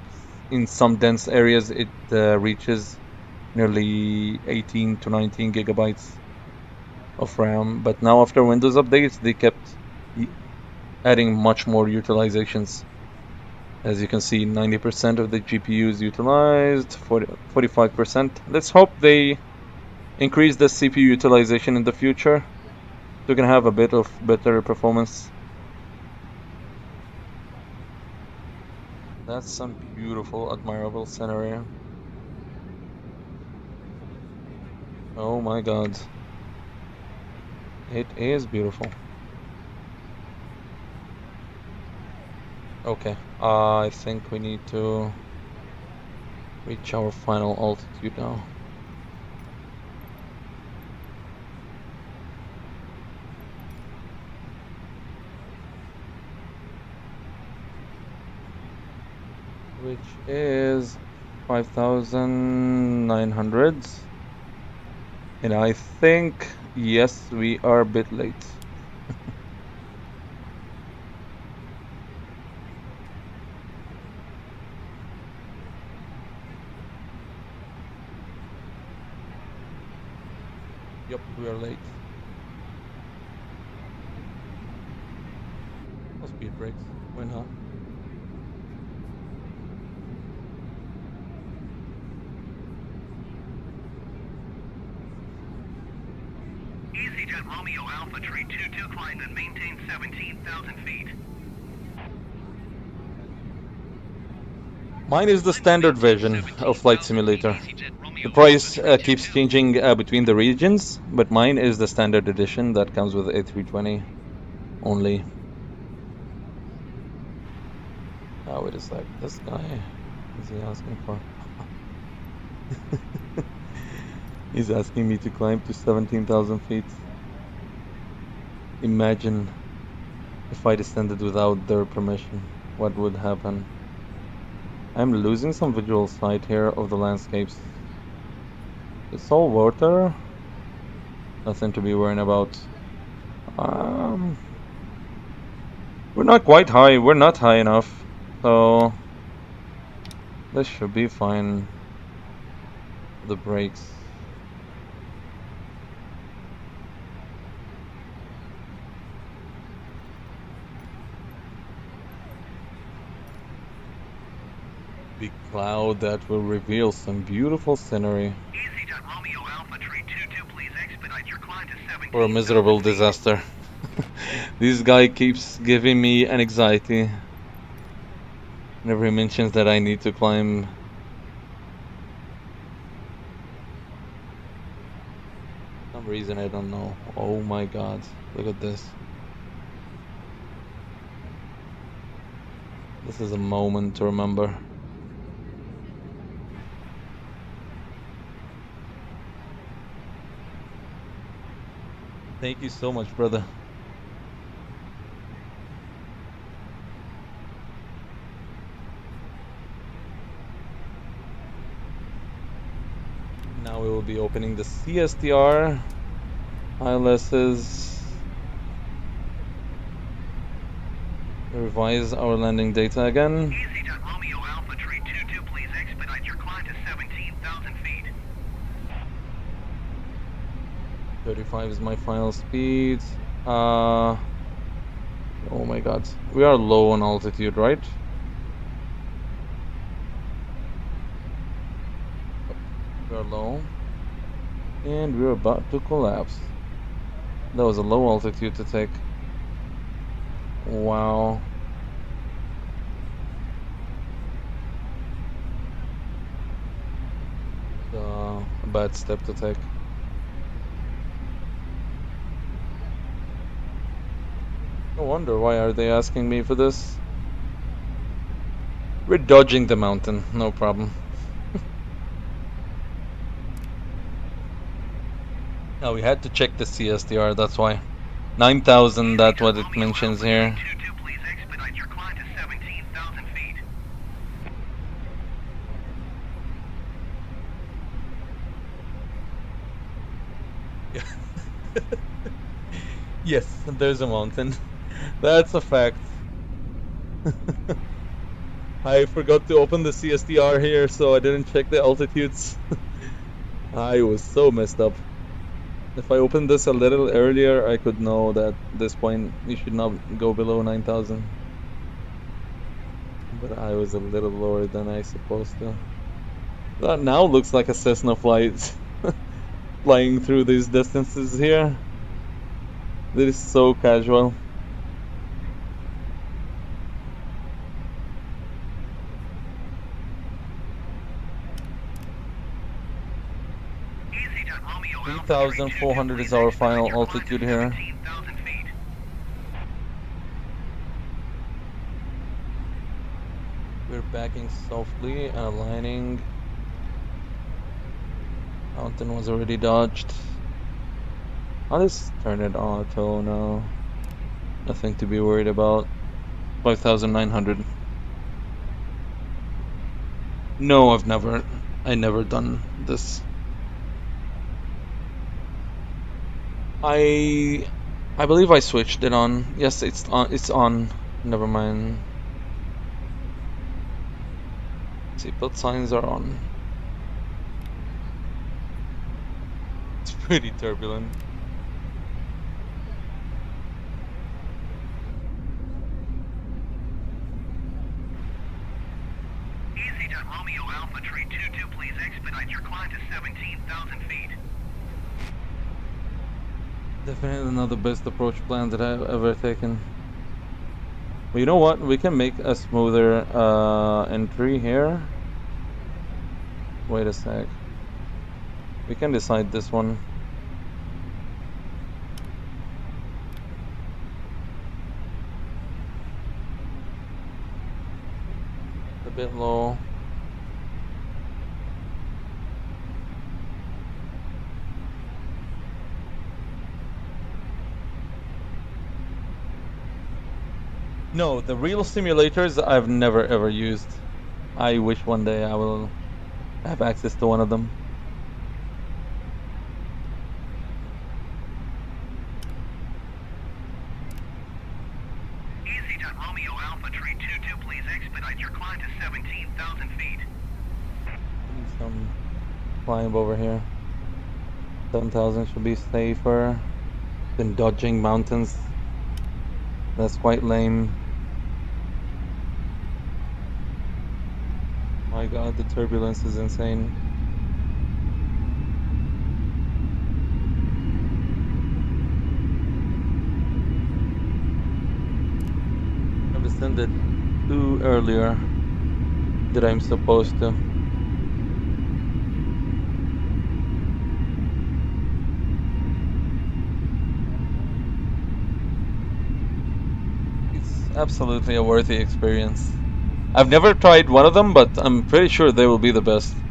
in some dense areas it uh, reaches nearly 18 to 19 gigabytes of RAM. But now after Windows updates, they kept adding much more utilizations. As you can see, 90% of the GPU is utilized, 40, 45%. Let's hope they increase the CPU utilization in the future. So we can have a bit of better performance. That's some beautiful, admirable scenery. Oh my god. It is beautiful. Okay, uh, I think we need to reach our final altitude now. Which is 5,900. And I think, yes, we are a bit late. Yep, we are late. No speed brakes. When, huh? EasyJet Romeo Alpha Tree 22 climb and maintain 17,000 feet. Mine is the standard version of Flight Simulator. The price uh, keeps changing uh, between the regions, but mine is the standard edition that comes with A320 only. Oh, wait a sec. This guy, is he asking for? He's asking me to climb to 17,000 feet. Imagine if I descended without their permission. What would happen? I'm losing some visual sight here of the landscapes. It's all water. Nothing to be worrying about. Um, we're not quite high. We're not high enough. So this should be fine. The brakes. Big cloud that will reveal some beautiful scenery. EasyJet Romeo Alpha Tree 22, please expedite your climb to 17,000 or a miserable disaster. this guy keeps giving me an anxiety. Whenever he mentions that I need to climb. Some reason I don't know. Oh my god, look at this. This is a moment to remember. Thank you so much, brother. Now we will be opening the CSTR ILS's revise our landing data again. EasyJet Romeo Alpha Tree 22, please expedite your climb to 17,000 feet. 35 is my final speed. Uh, oh my god. We are low on altitude, right? We are low. And we're about to collapse. That was a low altitude to take. Wow. Uh, a bad step to take. No wonder why are they asking me for this? We're dodging the mountain, no problem. now we had to check the CSTR, that's why. 9000, that's what it mentions here. 22, please expedite your climb to 17,000 feet. yes, there's a mountain. That's a fact. I forgot to open the CSTR here, so I didn't check the altitudes. I was so messed up. If I opened this a little earlier, I could know that at this point you should not go below 9000. But I was a little lower than I supposed to. That now looks like a Cessna flight. Flying through these distances here. This is so casual. EasyJet Romeo Alpha Tree 3,400 is our final altitude here. We're backing softly and aligning. Mountain was already dodged. I'll just turn it auto now. Nothing to be worried about. 5,900. No, I've never, I never done this. I, I believe I switched it on. Yes, it's on. It's on. Never mind. Seatbelt signs are on. It's pretty turbulent. EasyJet Romeo Alpha Tree 22, please expedite your climb to 17,000 feet. Definitely not the best approach plan that I've ever taken. But you know what? We can make a smoother uh, entry here. Wait a sec. We can decide this one. A bit low. No, the real simulators I've never ever used. I wish one day I will have access to one of them. EasyJet Romeo Alpha Tree 22, please expedite your climb to 17,000 feet. Some climb over here. 7,000 should be safer than dodging mountains. That's quite lame. My god, the turbulence is insane. I've ascended too earlier that I'm supposed to. It's absolutely a worthy experience. I've never tried one of them, but I'm pretty sure they will be the best.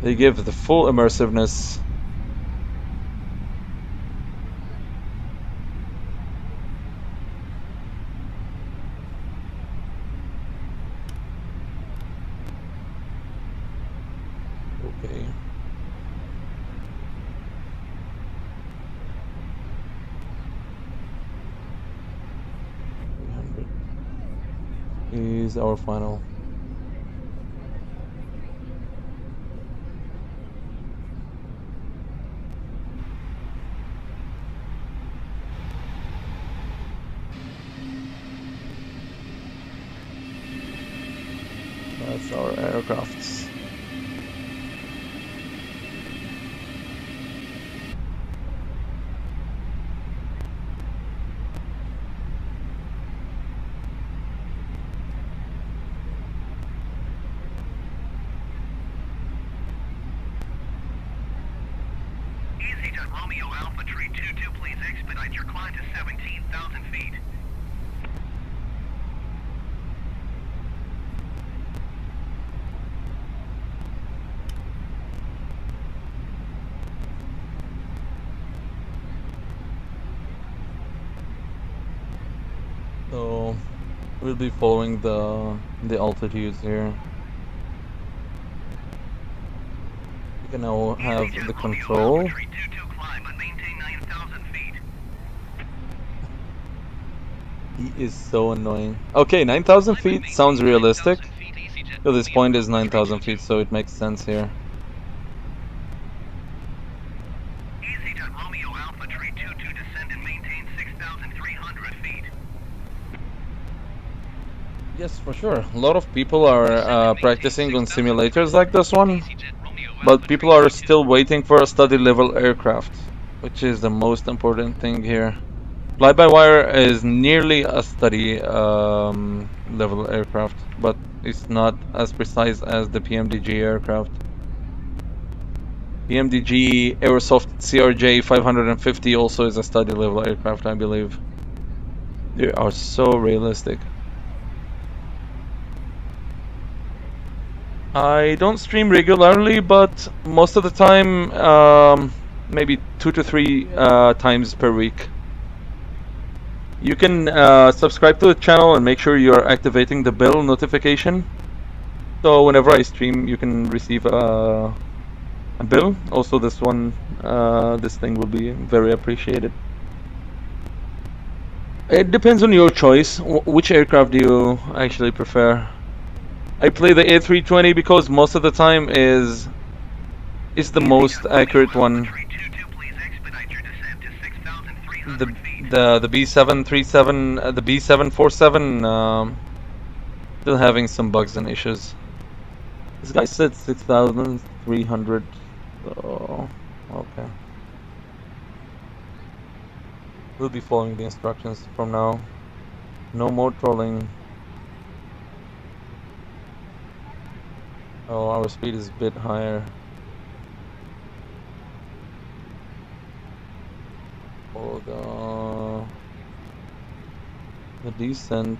They give the full immersiveness. Okay. Three hundred is our final. That's our aircrafts. EasyJet Romeo Alpha Tree 22, please expedite your climb to 17,000 feet. So we'll be following the the altitudes here. You can now have the control. Alpha Tree 22, climb and maintain 9,000 feet. He is so annoying. Okay, 9,000 feet sounds realistic. So this point is 9,000 feet, so it makes sense here. EasyJet Romeo Alpha Tree 22, descend and maintain 6,300 feet. Yes, for sure. A lot of people are uh, practicing on simulators like this one, but people are still waiting for a study level aircraft, which is the most important thing here. Fly-by-wire is nearly a study um, level aircraft, but it's not as precise as the PMDG aircraft. PMDG Aerosoft CRJ 550 also is a study level aircraft, I believe. They are so realistic. I don't stream regularly, but most of the time, um, maybe two to three uh, times per week. You can uh, subscribe to the channel and make sure you're activating the bell notification. So whenever I stream, you can receive uh, a bill. Also, this one, uh, this thing will be very appreciated. It depends on your choice. Wh- which aircraft do you actually prefer? I play the A320 because most of the time is is the most accurate one. Tree 22, please expedite your descent to 6,300 The the the B737 uh, the B747 um, still having some bugs and issues. This guy said 6,300. So okay. We'll be following the instructions from now. No more trolling. Oh, our speed is a bit higher. Oh, the the descent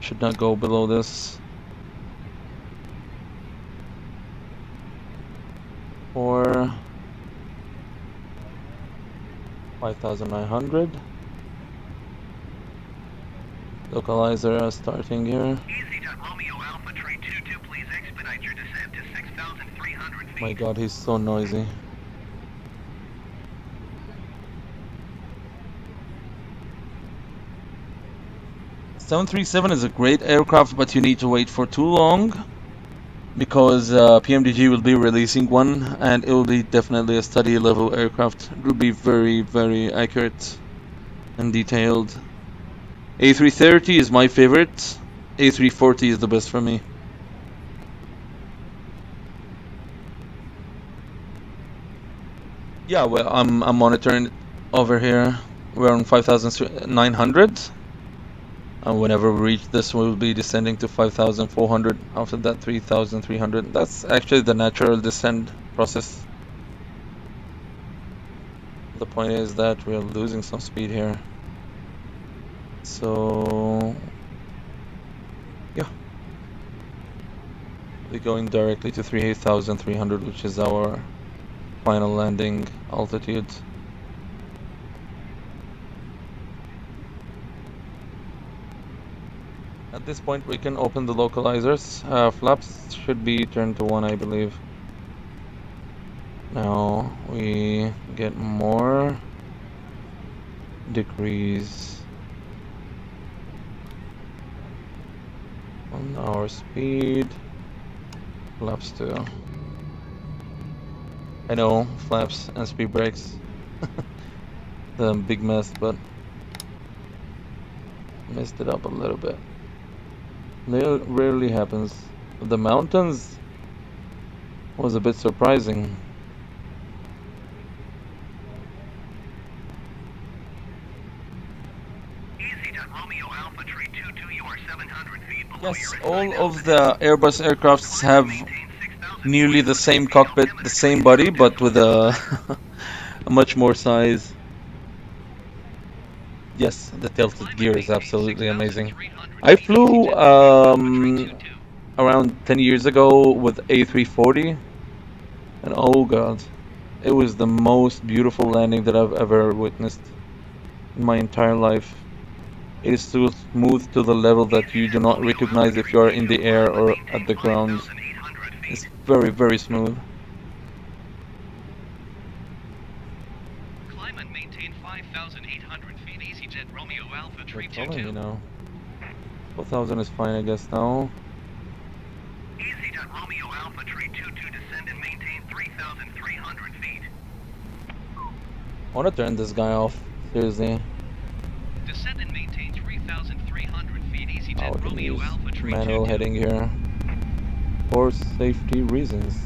should not go below this. Or 5,900. Localizer starting here. EasyJet Romeo Alpha Tree 22, please expedite your descent to 6,300 feet. My god, he's so noisy. Seven three seven is a great aircraft, but you need to wait for too long because uh, PMDG will be releasing one, and it will be definitely a study level aircraft. It will be very, very accurate and detailed. A330 is my favorite. A340 is the best for me. Yeah, well, I'm I'm monitoring it over here. We're on 5,900. And whenever we reach this, we'll be descending to 5,400. After that, 3,300. That's actually the natural descent process. The point is that we're losing some speed here. So, yeah. We're going directly to 3,300, which is our final landing altitude. At this point we can open the localizers. Uh, flaps should be turned to 1 I believe. Now we get more degrees on our speed. Flaps too. I know, flaps and speed brakes. the big mess, but messed it up a little bit. It rarely happens. The mountains was a bit surprising. EasyJet Romeo Alpha Tree 22, you are 700 feet below Yes, all of the Airbus aircrafts have Maintain 6,000 nearly the same cockpit, the same body, but with a, a much more size. Yes, the tilted gear is absolutely amazing. I flew um, around 10 years ago with A340, and oh god, it was the most beautiful landing that I've ever witnessed in my entire life. It is so smooth to the level that you do not recognize if you are in the air or at the ground. 5,800 feet. It's very, very smooth. Climb and maintain 5,800 feet. EasyJet Romeo Alpha They're Tree telling me 22. now. 4000 is fine, I guess now. EasyJet Romeo Alpha Tree 22, descend and maintain 3,300 feet. I wanna turn this guy off. Seriously. Descend and maintain 3,300 feet. Oh, EasyJet can Romeo Alpha Tree manual heading here. For safety reasons.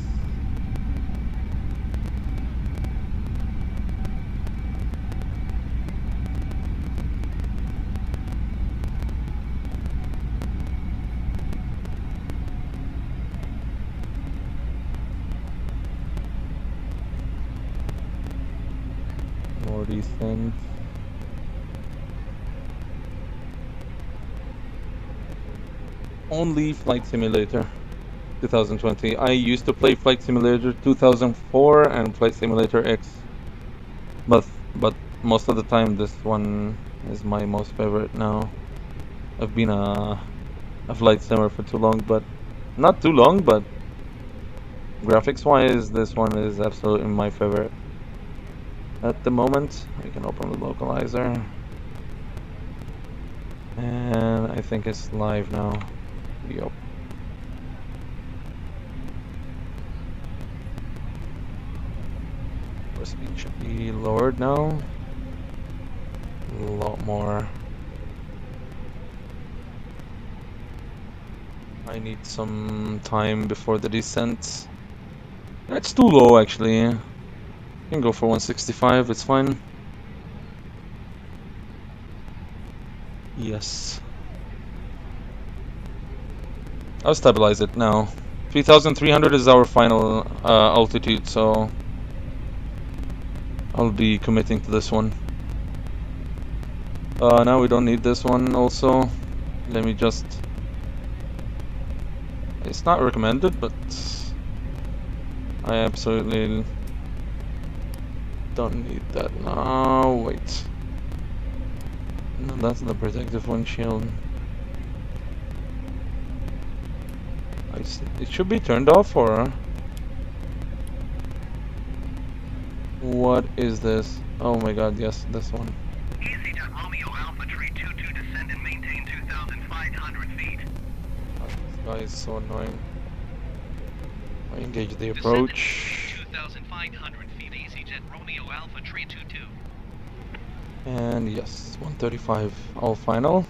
More only Flight Simulator 2020. I used to play Flight Simulator 2004 and Flight Simulator X, but but most of the time this one is my most favorite now. I've been a a flight simmer for too long, but not too long, but graphics wise, this one is absolutely my favorite. At the moment, we can open the localizer. And I think it's live now. Yup. Should be lowered now. A lot more. I need some time before the descent. That's too low actually. You can go for 165, it's fine. Yes. I'll stabilize it now. 3300 is our final uh, altitude, so I'll be committing to this one. Uh, now we don't need this one also. Let me just... It's not recommended, but I absolutely don't need that now. Wait. No, that's the protective windshield. It should be turned off or what is this? Oh my god, yes, this one. EasyJet Romeo Alpha Tree 22 descend and maintain 2,500 feet. This guy is so annoying. I engage the approach. 2,500 feet EasyJet Romeo Alpha Tree 22. And yes, 135, all final.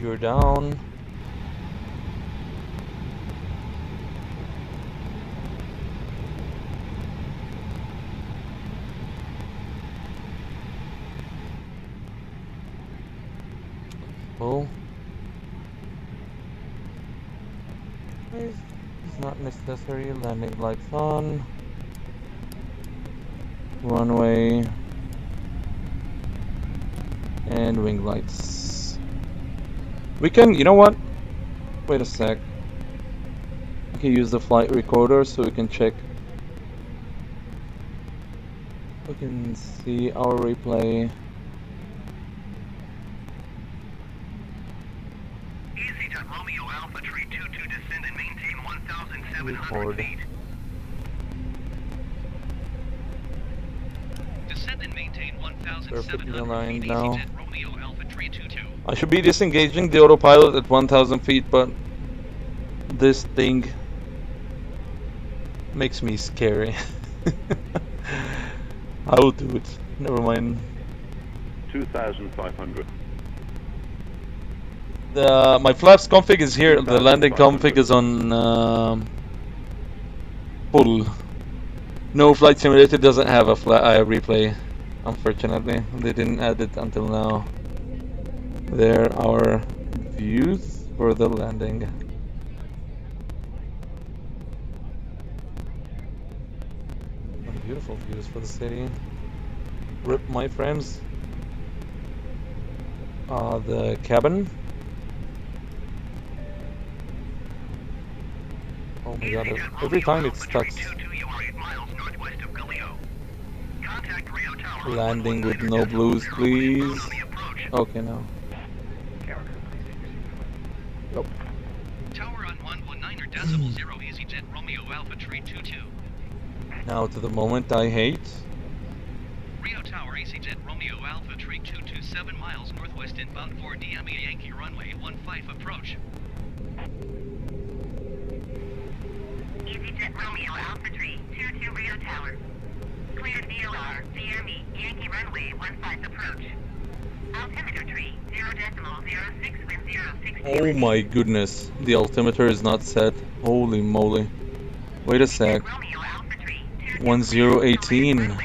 You're down. Oh. It's not necessary. Landing lights on. Runway. And wing lights. We can, you know what? Wait a sec. We can use the flight recorder so we can check. We can see our replay. EasyJet Romeo Alpha Tree 22 descend and maintain 1,700 Record. feet. Descend and maintain Perfectly 1,700 aligned feet now. Romeo Alpha Tree 22. I should be disengaging the autopilot at 1000 feet, but this thing makes me scary. I will do it. Never mind. 2,500. The my flaps config is here. The landing config is on um, full. No flight simulator doesn't have a fla uh, replay. Unfortunately, they didn't add it until now. There are views for the landing. What beautiful views for the city. Rip my frames. Uh, the cabin. Oh my god, every time it starts Tree 22, you are 8 miles northwest of Galileo. Contact Rio Tower. on landing with no blues, please. Okay, now. Yep. Tower on 119 decimal zero EasyJet Romeo Alpha Tree 22. Now to the moment I hate. Rio Tower EasyJet Romeo Alpha Tree 227 miles northwest inbound for DME Yankee runway 15 approach. EasyJet Romeo Alpha Tree 22 Rio Tower. Cleared VOR, DME, Yankee Runway 15 approach. Altimeter tree, 0 decimal 06 wind 060. Oh my goodness, the altimeter is not set. Holy moly. Wait a sec. Romeo Alpha Tree 22 1018.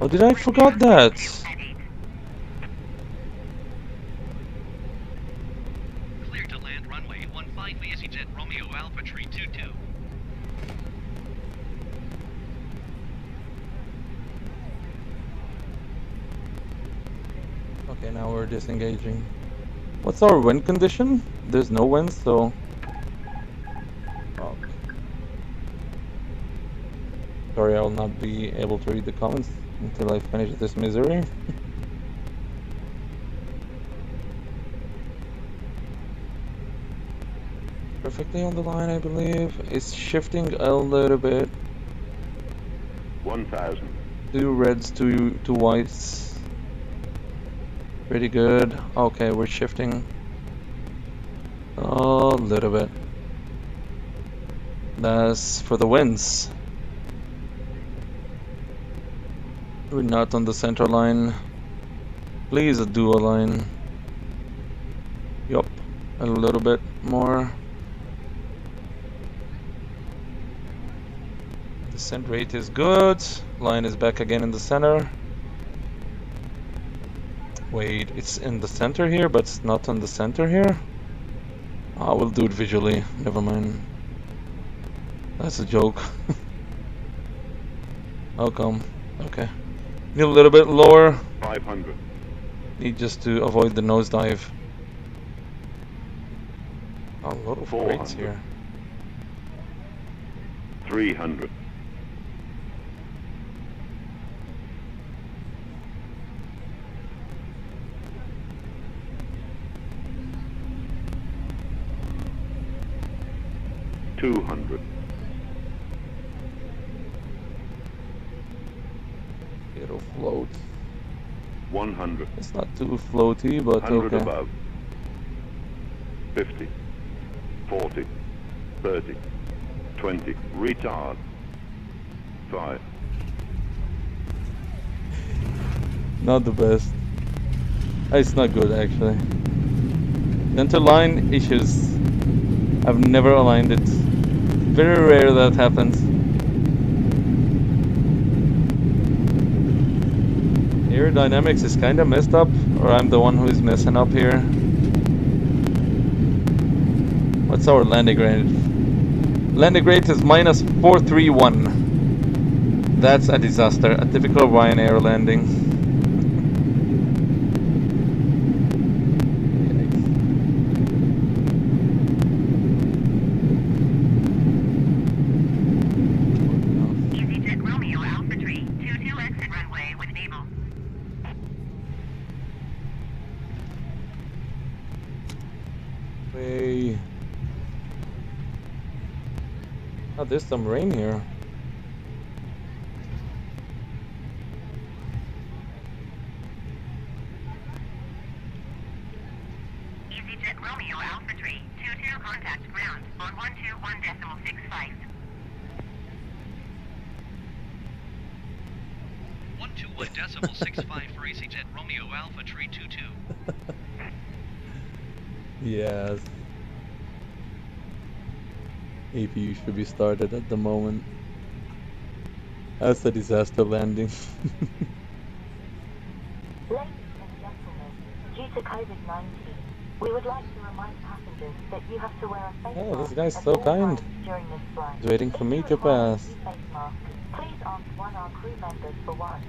Oh, did I forgot that? At 8. Clear to land runway 15 EasyJet Romeo Alpha Tree 22. Okay, now we're disengaging. What's our wind condition? There's no wind, so... Oh. Sorry, I will not be able to read the comments until I finish this misery. Perfectly on the line, I believe. It's shifting a little bit. 1,000. Two reds, two two whites. Pretty good. Okay, we're shifting a little bit. That's for the wins. We're not on the center line. Please a dual line. Yup, a little bit more. Descent rate is good. Line is back again in the center. Wait, it's in the center here, but it's not in the center here? Ah, I will do it visually. Never mind. That's a joke. How come? Okay. Need a little bit lower. 500. Need just to avoid the nosedive. A lot of 400. here. 300. Two hundred. It'll float. One hundred. It's not too floaty, but Hundred okay. above. Fifty. Forty. Thirty. Twenty. Retard. Five. Not the best. It's not good actually. Center line issues. I've never aligned it. Very rare that happens. Aerodynamics is kinda messed up, or I'm the one who is messing up here. What's our landing rate? Landing rate is minus 431. That's a disaster. A typical Ryanair landing. EasyJet Romeo Alpha Tree, 22 exit runway with Able. Way. There's some rain here. EasyJet Romeo Alpha Tree, 22 contact ground on 121.65. One two one decimal six five for EasyJet Romeo Alpha Tree two two. Yes. APU should be started at the moment. That's a disaster landing. Ladies and gentlemen, due to COVID-19, we would like to remind passengers that you have to wear a face Oh, this guy's so kind. During this flight. He's waiting for me to pass. mask, please ask one of our crew members for one.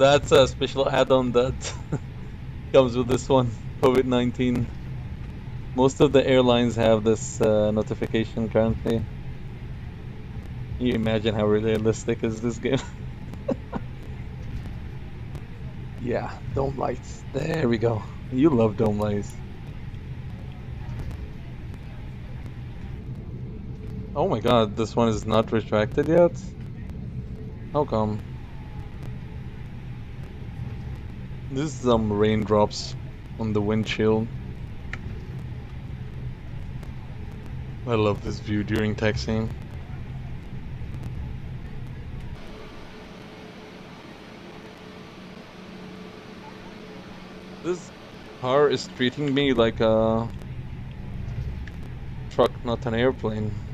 That's a special add-on that comes with this one, COVID-19. Most of the airlines have this uh, notification currently. Can you imagine how realistic is this game? yeah, dome lights. There we go. You love dome lights. Oh my god, this one is not retracted yet? How come? This is some raindrops on the windshield. I love this view during taxiing. This car is treating me like a truck, not an airplane.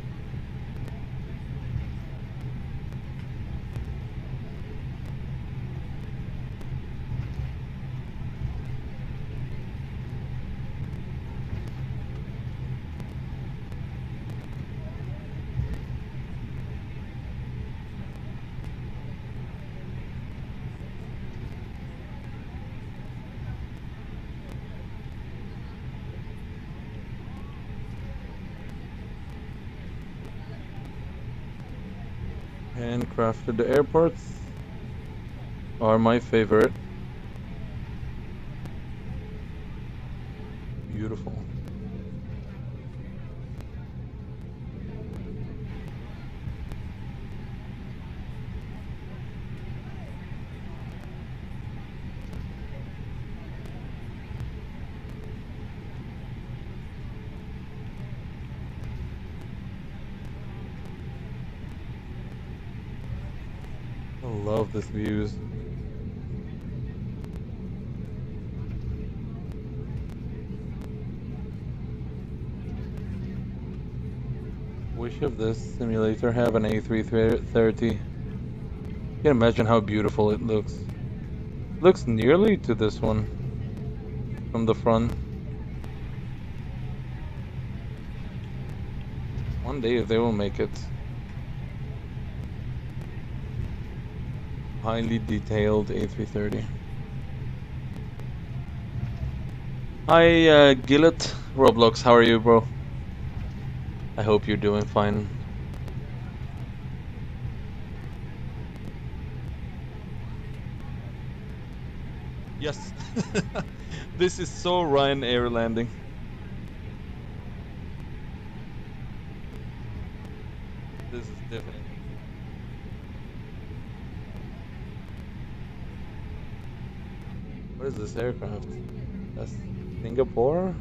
Handcrafted airports are my favorite. Beautiful. love this views. Wish of this simulator have an A330. You can imagine how beautiful it looks. Looks nearly to this one from the front. One day if they will make it. Highly detailed A330. Hi uh, Gillet Roblox, how are you bro? I hope you're doing fine. Yes. this is so Ryanair landing. This is definitely. What is this aircraft? That's Singapore?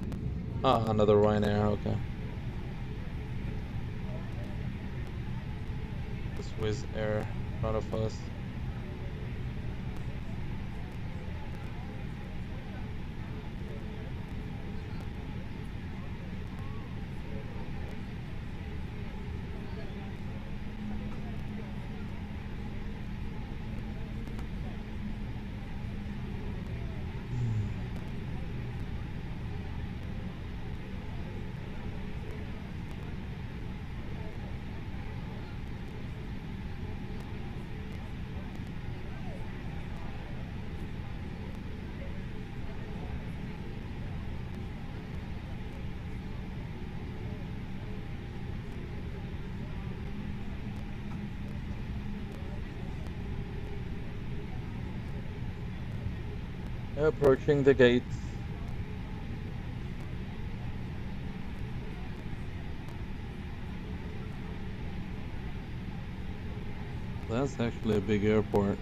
Ah, another Ryanair, okay. The Swiss Air in front of us. Approaching the gates. That's actually a big airport.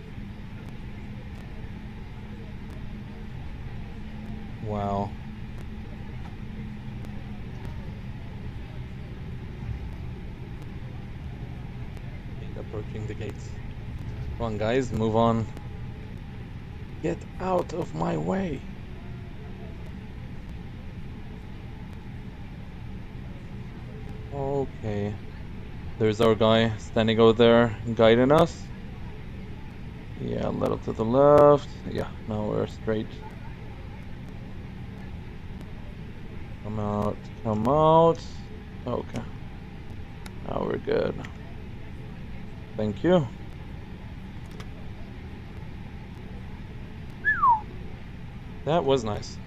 Wow. Approaching the gates. Come on guys, move on. Get out of my way. Okay. There's our guy standing over there guiding us. Yeah, a little to the left. Yeah, now we're straight. Come out, come out. Okay. Now we're good. Thank you. That was nice.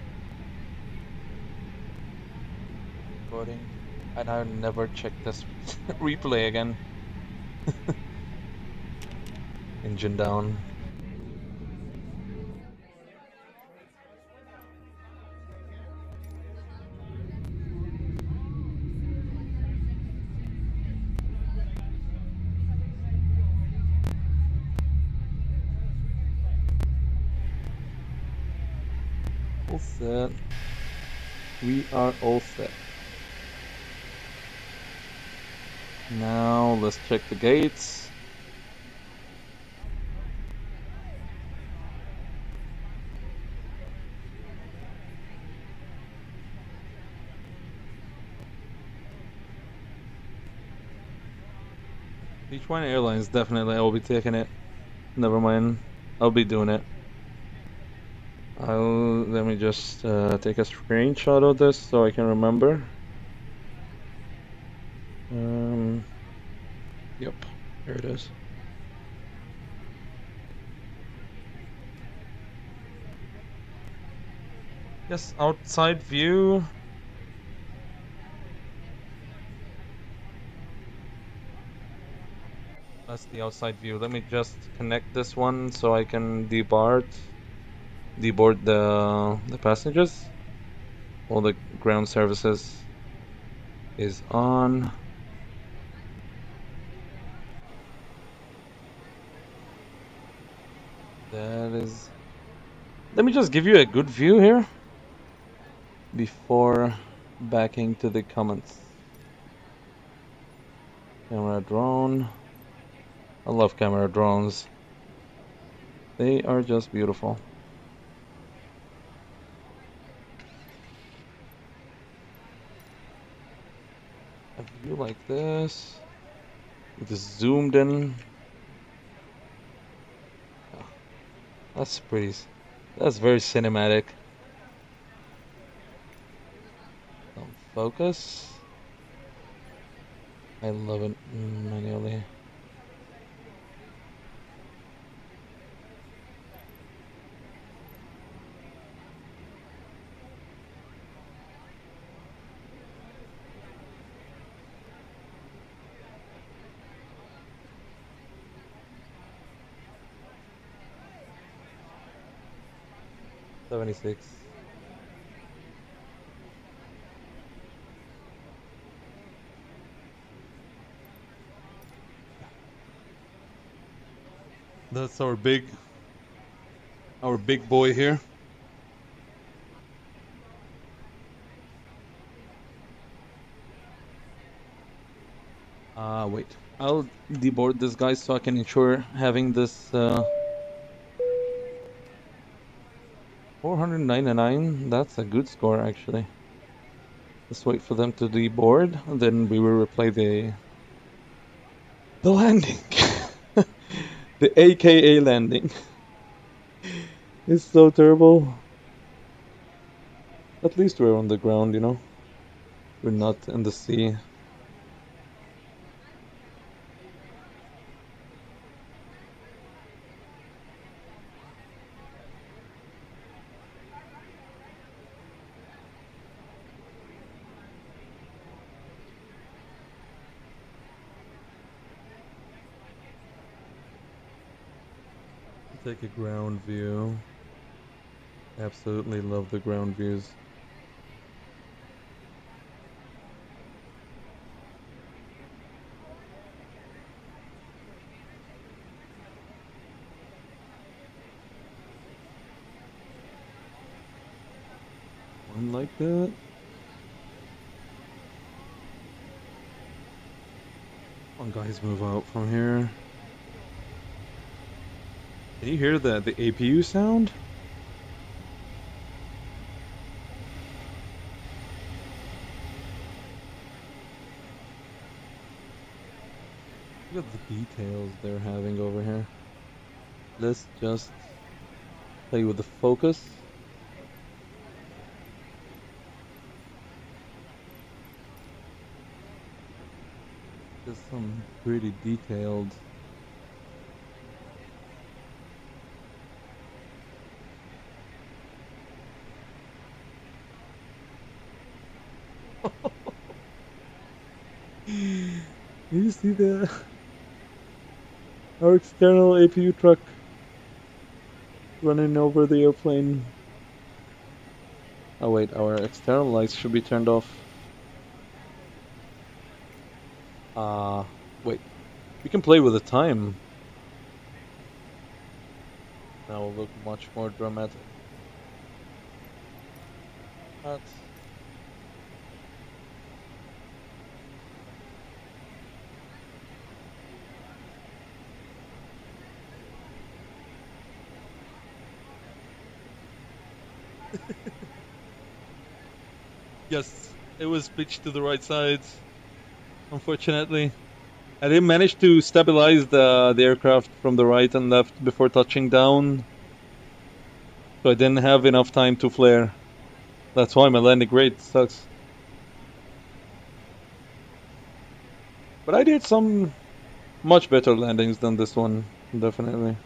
Recording. And I'll never check this replay again. Engine down. Set. We are all set. Now let's check the gates. Beach One Airlines definitely I will be taking it. Never mind. I'll be doing it. I'll let me just uh, take a screenshot of this so I can remember. Um, yep, here it is. Yes, outside view. That's the outside view. Let me just connect this one so I can deboard deboard the the passengers. All the ground services is on. That is. Let me just give you a good view here before backing to the comments. Camera drone. I love camera drones. They are just beautiful. View like this, with this zoomed in. Oh, that's pretty. That's very cinematic. Don't focus. I love it mm, manually. Seventy-six. That's our big, our big boy here. Uh, wait. I'll deboard this guy so I can ensure having this, uh... 499, that's a good score actually. Let's wait for them to deboard, and then we will replay the... The landing! the AKA landing. it's so terrible. At least we're on the ground, you know? We're not in the sea. Take a ground view. Absolutely love the ground views. One like that. One guys move out from here. Can you hear the the APU sound? Look at the details they're having over here. Let's just play with the focus. Just some pretty detailed you see the our external APU truck running over the airplane. Oh wait, our external lights should be turned off. Uh, wait. We can play with the time. That will look much more dramatic. That's Yes, it was pitched to the right side. Unfortunately, I didn't manage to stabilize the the aircraft from the right and left before touching down, so I didn't have enough time to flare. That's why my landing rate sucks. But I did some much better landings than this one, definitely.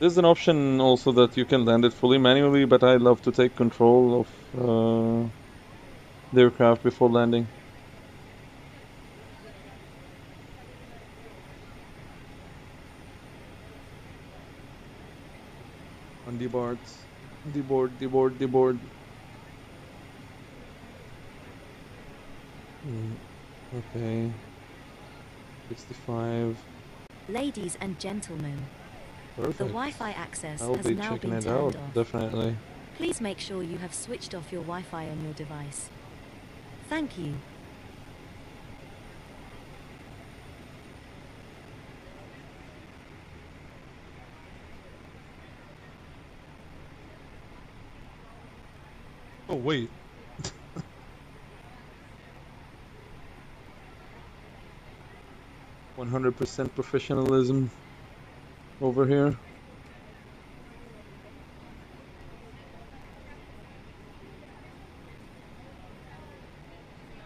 There's an option also that you can land it fully manually, but I love to take control of uh, the aircraft before landing. On the boards, the board, the board, the board. Mm, okay. 65. Ladies and gentlemen, Perfect. The Wi-Fi access I'll has be now been it turned out, off. definitely. Please make sure you have switched off your Wi-Fi on your device. Thank you. Oh, wait. One hundred percent professionalism over here.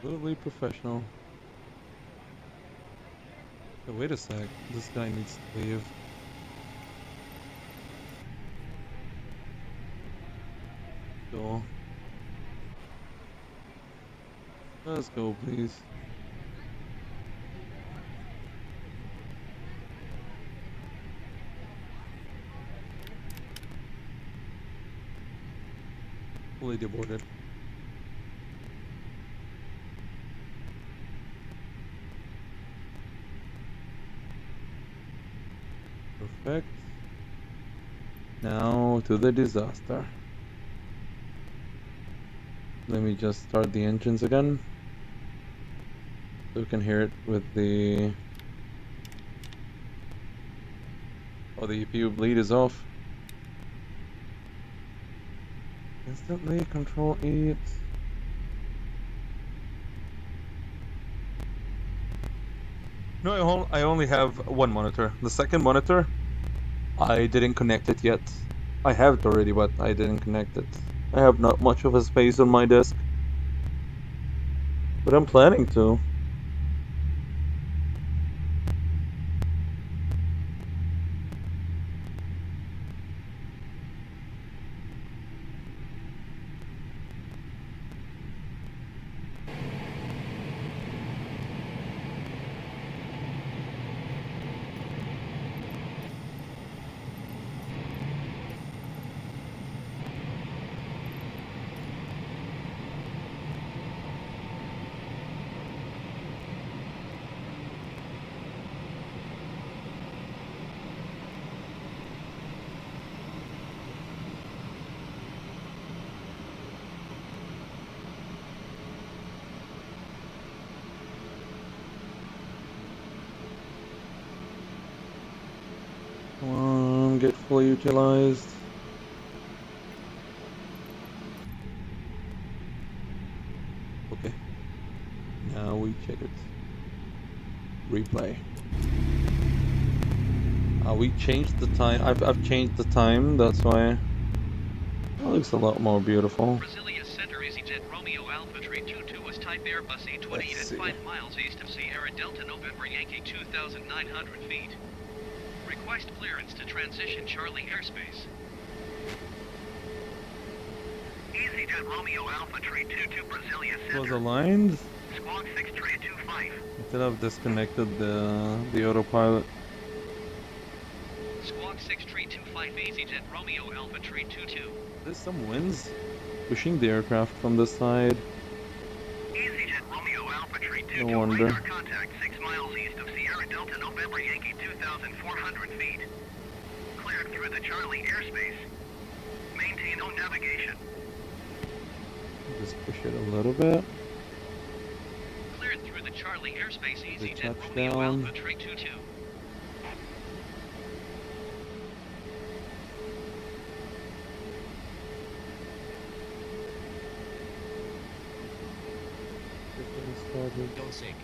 Totally professional. Hey, wait a sec. This guy needs to leave. Go. Let's go, please. Fully deported. Perfect. Now to the disaster. Let me just start the engines again. So we can hear it with the... Oh, the APU bleed is off. Instantly control it. No, I on- I only have one monitor. The second monitor, I didn't connect it yet. I have it already, but I didn't connect it. I have not much of a space on my desk. But I'm planning to. Come on, get fully utilized. Okay. Now we check it. Replay. Uh, we changed the time. I've, I've changed the time, that's why. It looks a lot more beautiful. Brasilia Center EasyJet Romeo Alpha Tree 22 was type Airbus A28 at 5 miles east of Sierra Delta November Yankee 2,900 feet. Request clearance to transition Charlie airspace. EasyJet Romeo Alpha Tree 22 Brasilia It was aligned. Squawk 6 Tree 25. Instead of disconnected the the autopilot. Squawk 6325 EasyJet Romeo Alpha Tree 22. There's some winds pushing the aircraft from the side. EasyJet Romeo Alpha Tree 22 No wonder. Through the Charlie airspace. Maintain on navigation. Just push it a little bit. Cleared through the Charlie airspace The EasyJet Romeo touchdown. Alpha Tree 22. Getting started. Don't sink.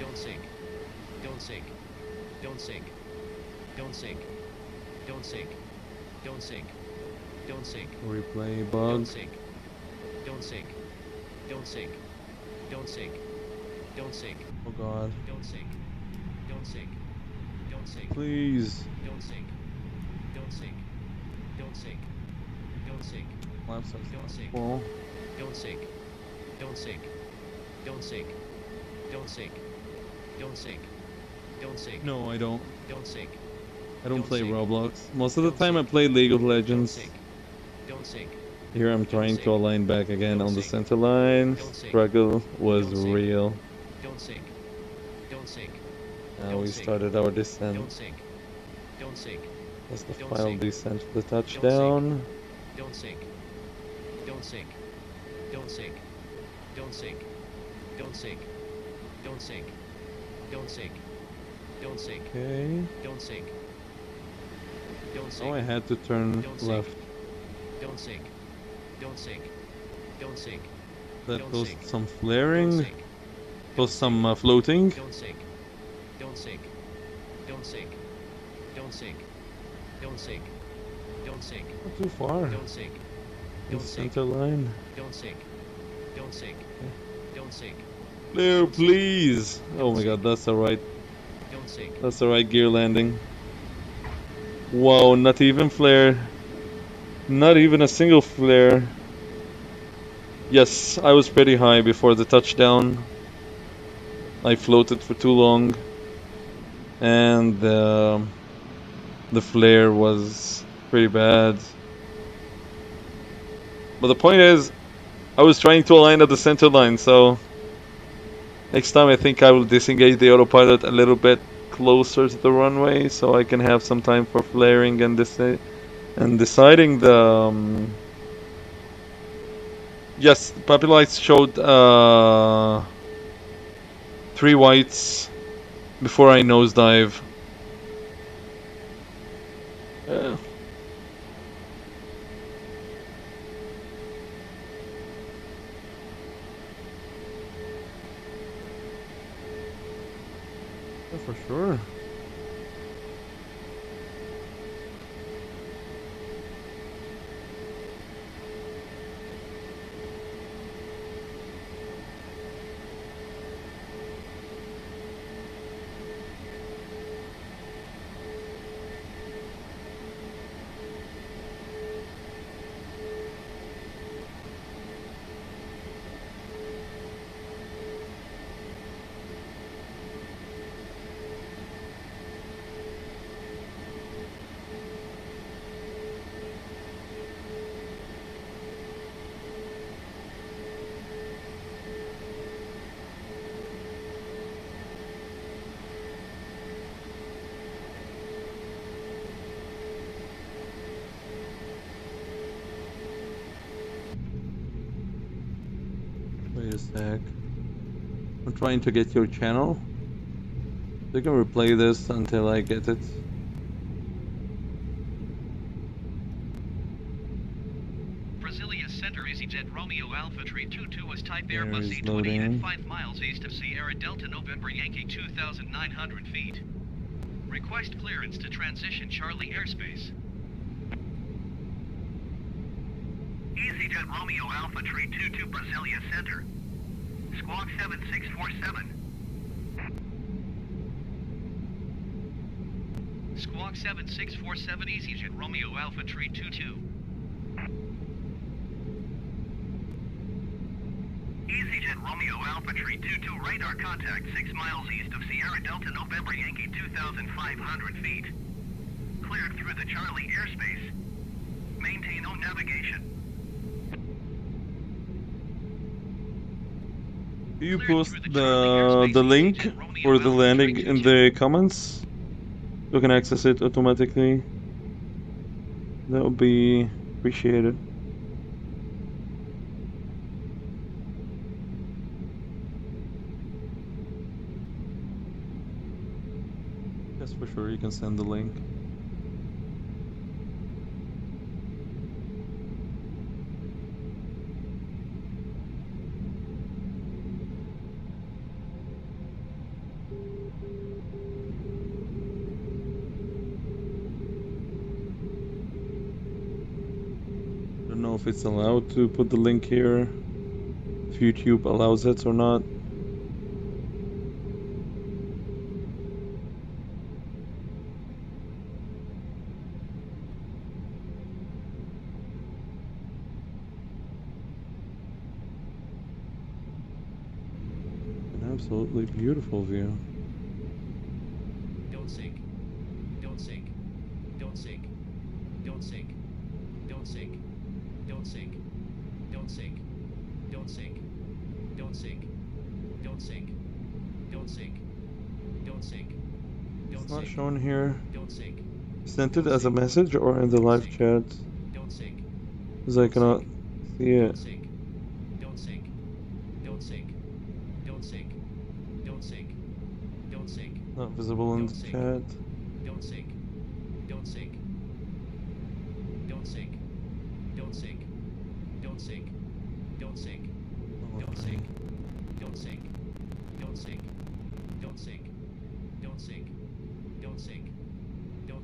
Don't sink. Don't sink. Don't sink. Don't sink. Don't sink. Don't sink. Don't sink. Replay Don't sink. Don't sink. Don't sink. Don't sink. Don't sink. Oh god. Don't sink. Don't sink. Don't sink. Please. Don't sink. Don't sink. Don't sink. Don't sink. Flaps are Don't sink. Don't sink. Don't sink. Don't sink. Don't sink. Don't sink. Don't sink. No, I don't. Don't sink. I don't Don't play sink. Roblox. Most of the Don't time I play League of Don't Legends. sink. Don't sink. Here I'm trying to align back again on the center line. Struggle was real. Don't sink. Don't sink. Now we started our descent. Don't sink. Don't sink. That's the final descent to the touchdown. Don't sink. Don't sink. Don't sink. Don't sink. Don't sink. Don't sink. Don't sink. Don't sink. Okay. Don't sink. Don't Oh, I had to turn Don't sink. left. Don't sink. Don't sink. Don't sink. That Don't goes sink. some Don't flaring, sink. goes some uh, floating. Don't sink. Don't sink. Don't sink. Don't sink. Don't sink. Don't sink. Not too far. Don't sink. Don't sink. center line. Don't sink. Don't sink. Don't sink. There, please. Oh my god, that's the right. Don't sink. That's the right gear landing. Wow, not even flare. Not even a single flare. Yes, I was pretty high before the touchdown. I floated for too long. And uh, the flare was pretty bad. But the point is, I was trying to align at the center line, so next time I think I will disengage the autopilot a little bit closer to the runway so I can have some time for flaring and deci- and deciding the um, yes PAPI lights showed uh, three whites before I nosedive. Uh, yeah, for sure Wait a sec. I'm trying to get your channel. You can replay this until I get it. Brasilia Center EasyJet Romeo Alpha Tree 22 was type There Airbus is A20 loading. at 5 miles east of Sierra Delta November Yankee 2,900 feet. Request clearance to transition Charlie airspace. EasyJet Romeo Alpha Tree 22 Brasilia Center. Squawk 7647. Squawk 7647 EasyJet Romeo Alpha Tree 22. EasyJet Romeo Alpha Tree 22 radar contact 6 miles east of Sierra Delta November Yankee 2,500 feet. Cleared through the Charlie airspace. Maintain on navigation. You post the the link for the landing in the comments? You can access it automatically. That would be appreciated. Yes, for sure. You can send the link. It's allowed to put the link here. If YouTube allows it or not. An absolutely beautiful view. It's not sink. shown here. Sent it as a message or in the live chat? Don't sink. Because I cannot see Don't it. sink. Don't sink. Don't sink. Don't sink. Don't sink. Don't sink. Not visible in Don't the sink. chat. Don't sink. Don't sink. Don't sink. Don't sink. Don't Don't sink. Don't sink. Don't sink. Don't sink. Don't sink. Don't sink. Don't sink.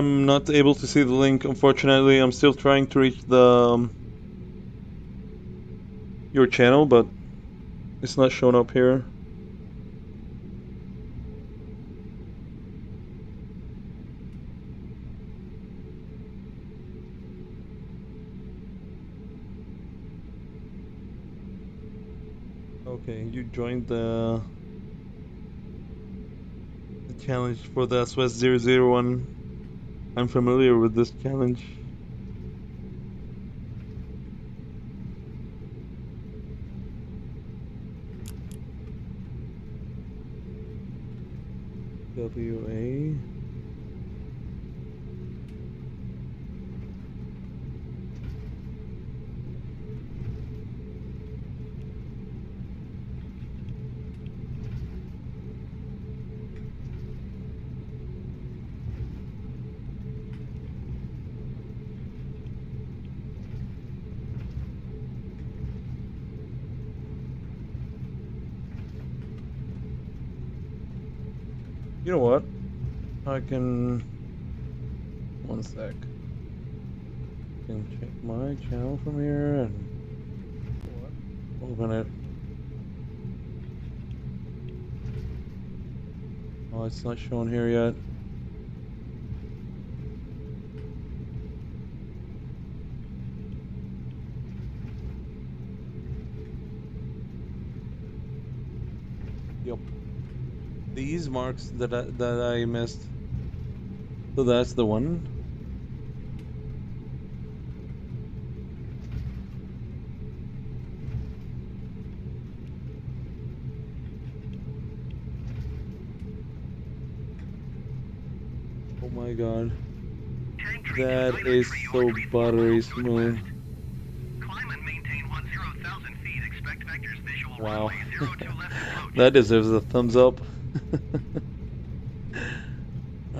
I'm not able to see the link. Unfortunately, I'm still trying to reach the um, your channel, but it's not showing up here. Okay, you joined the the challenge for the SOS 001. I'm familiar with this challenge. WA. You know what? I can. One sec. Can check my channel from here and open it. Oh, it's not showing here yet. Yup. These marks that I, that I missed. So that's the one. Oh my god. That is so buttery smooth. Wow. that deserves a thumbs up.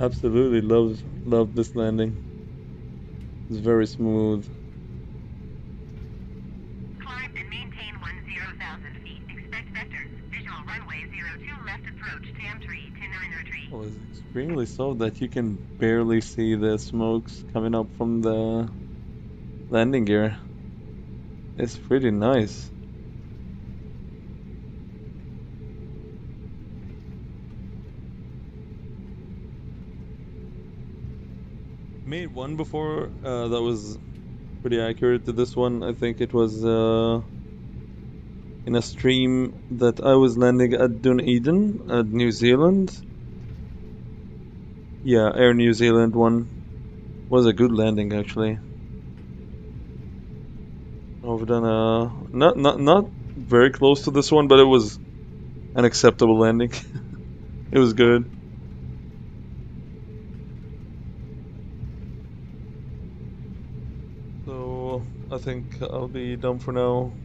Absolutely love love this landing. It's very smooth. Climb and maintain one zero thousand feet. Expect vectors. Visual runway zero two left approach Tam to oh, it's extremely so that you can barely see the smokes coming up from the landing gear. It's pretty nice. Made one before uh, that was pretty accurate to this one. I think it was uh, in a stream that I was landing at Dunedin at New Zealand. Yeah, Air New Zealand one was a good landing actually. I've done a not not not very close to this one, but it was an acceptable landing. it was good. So I think I'll be done for now.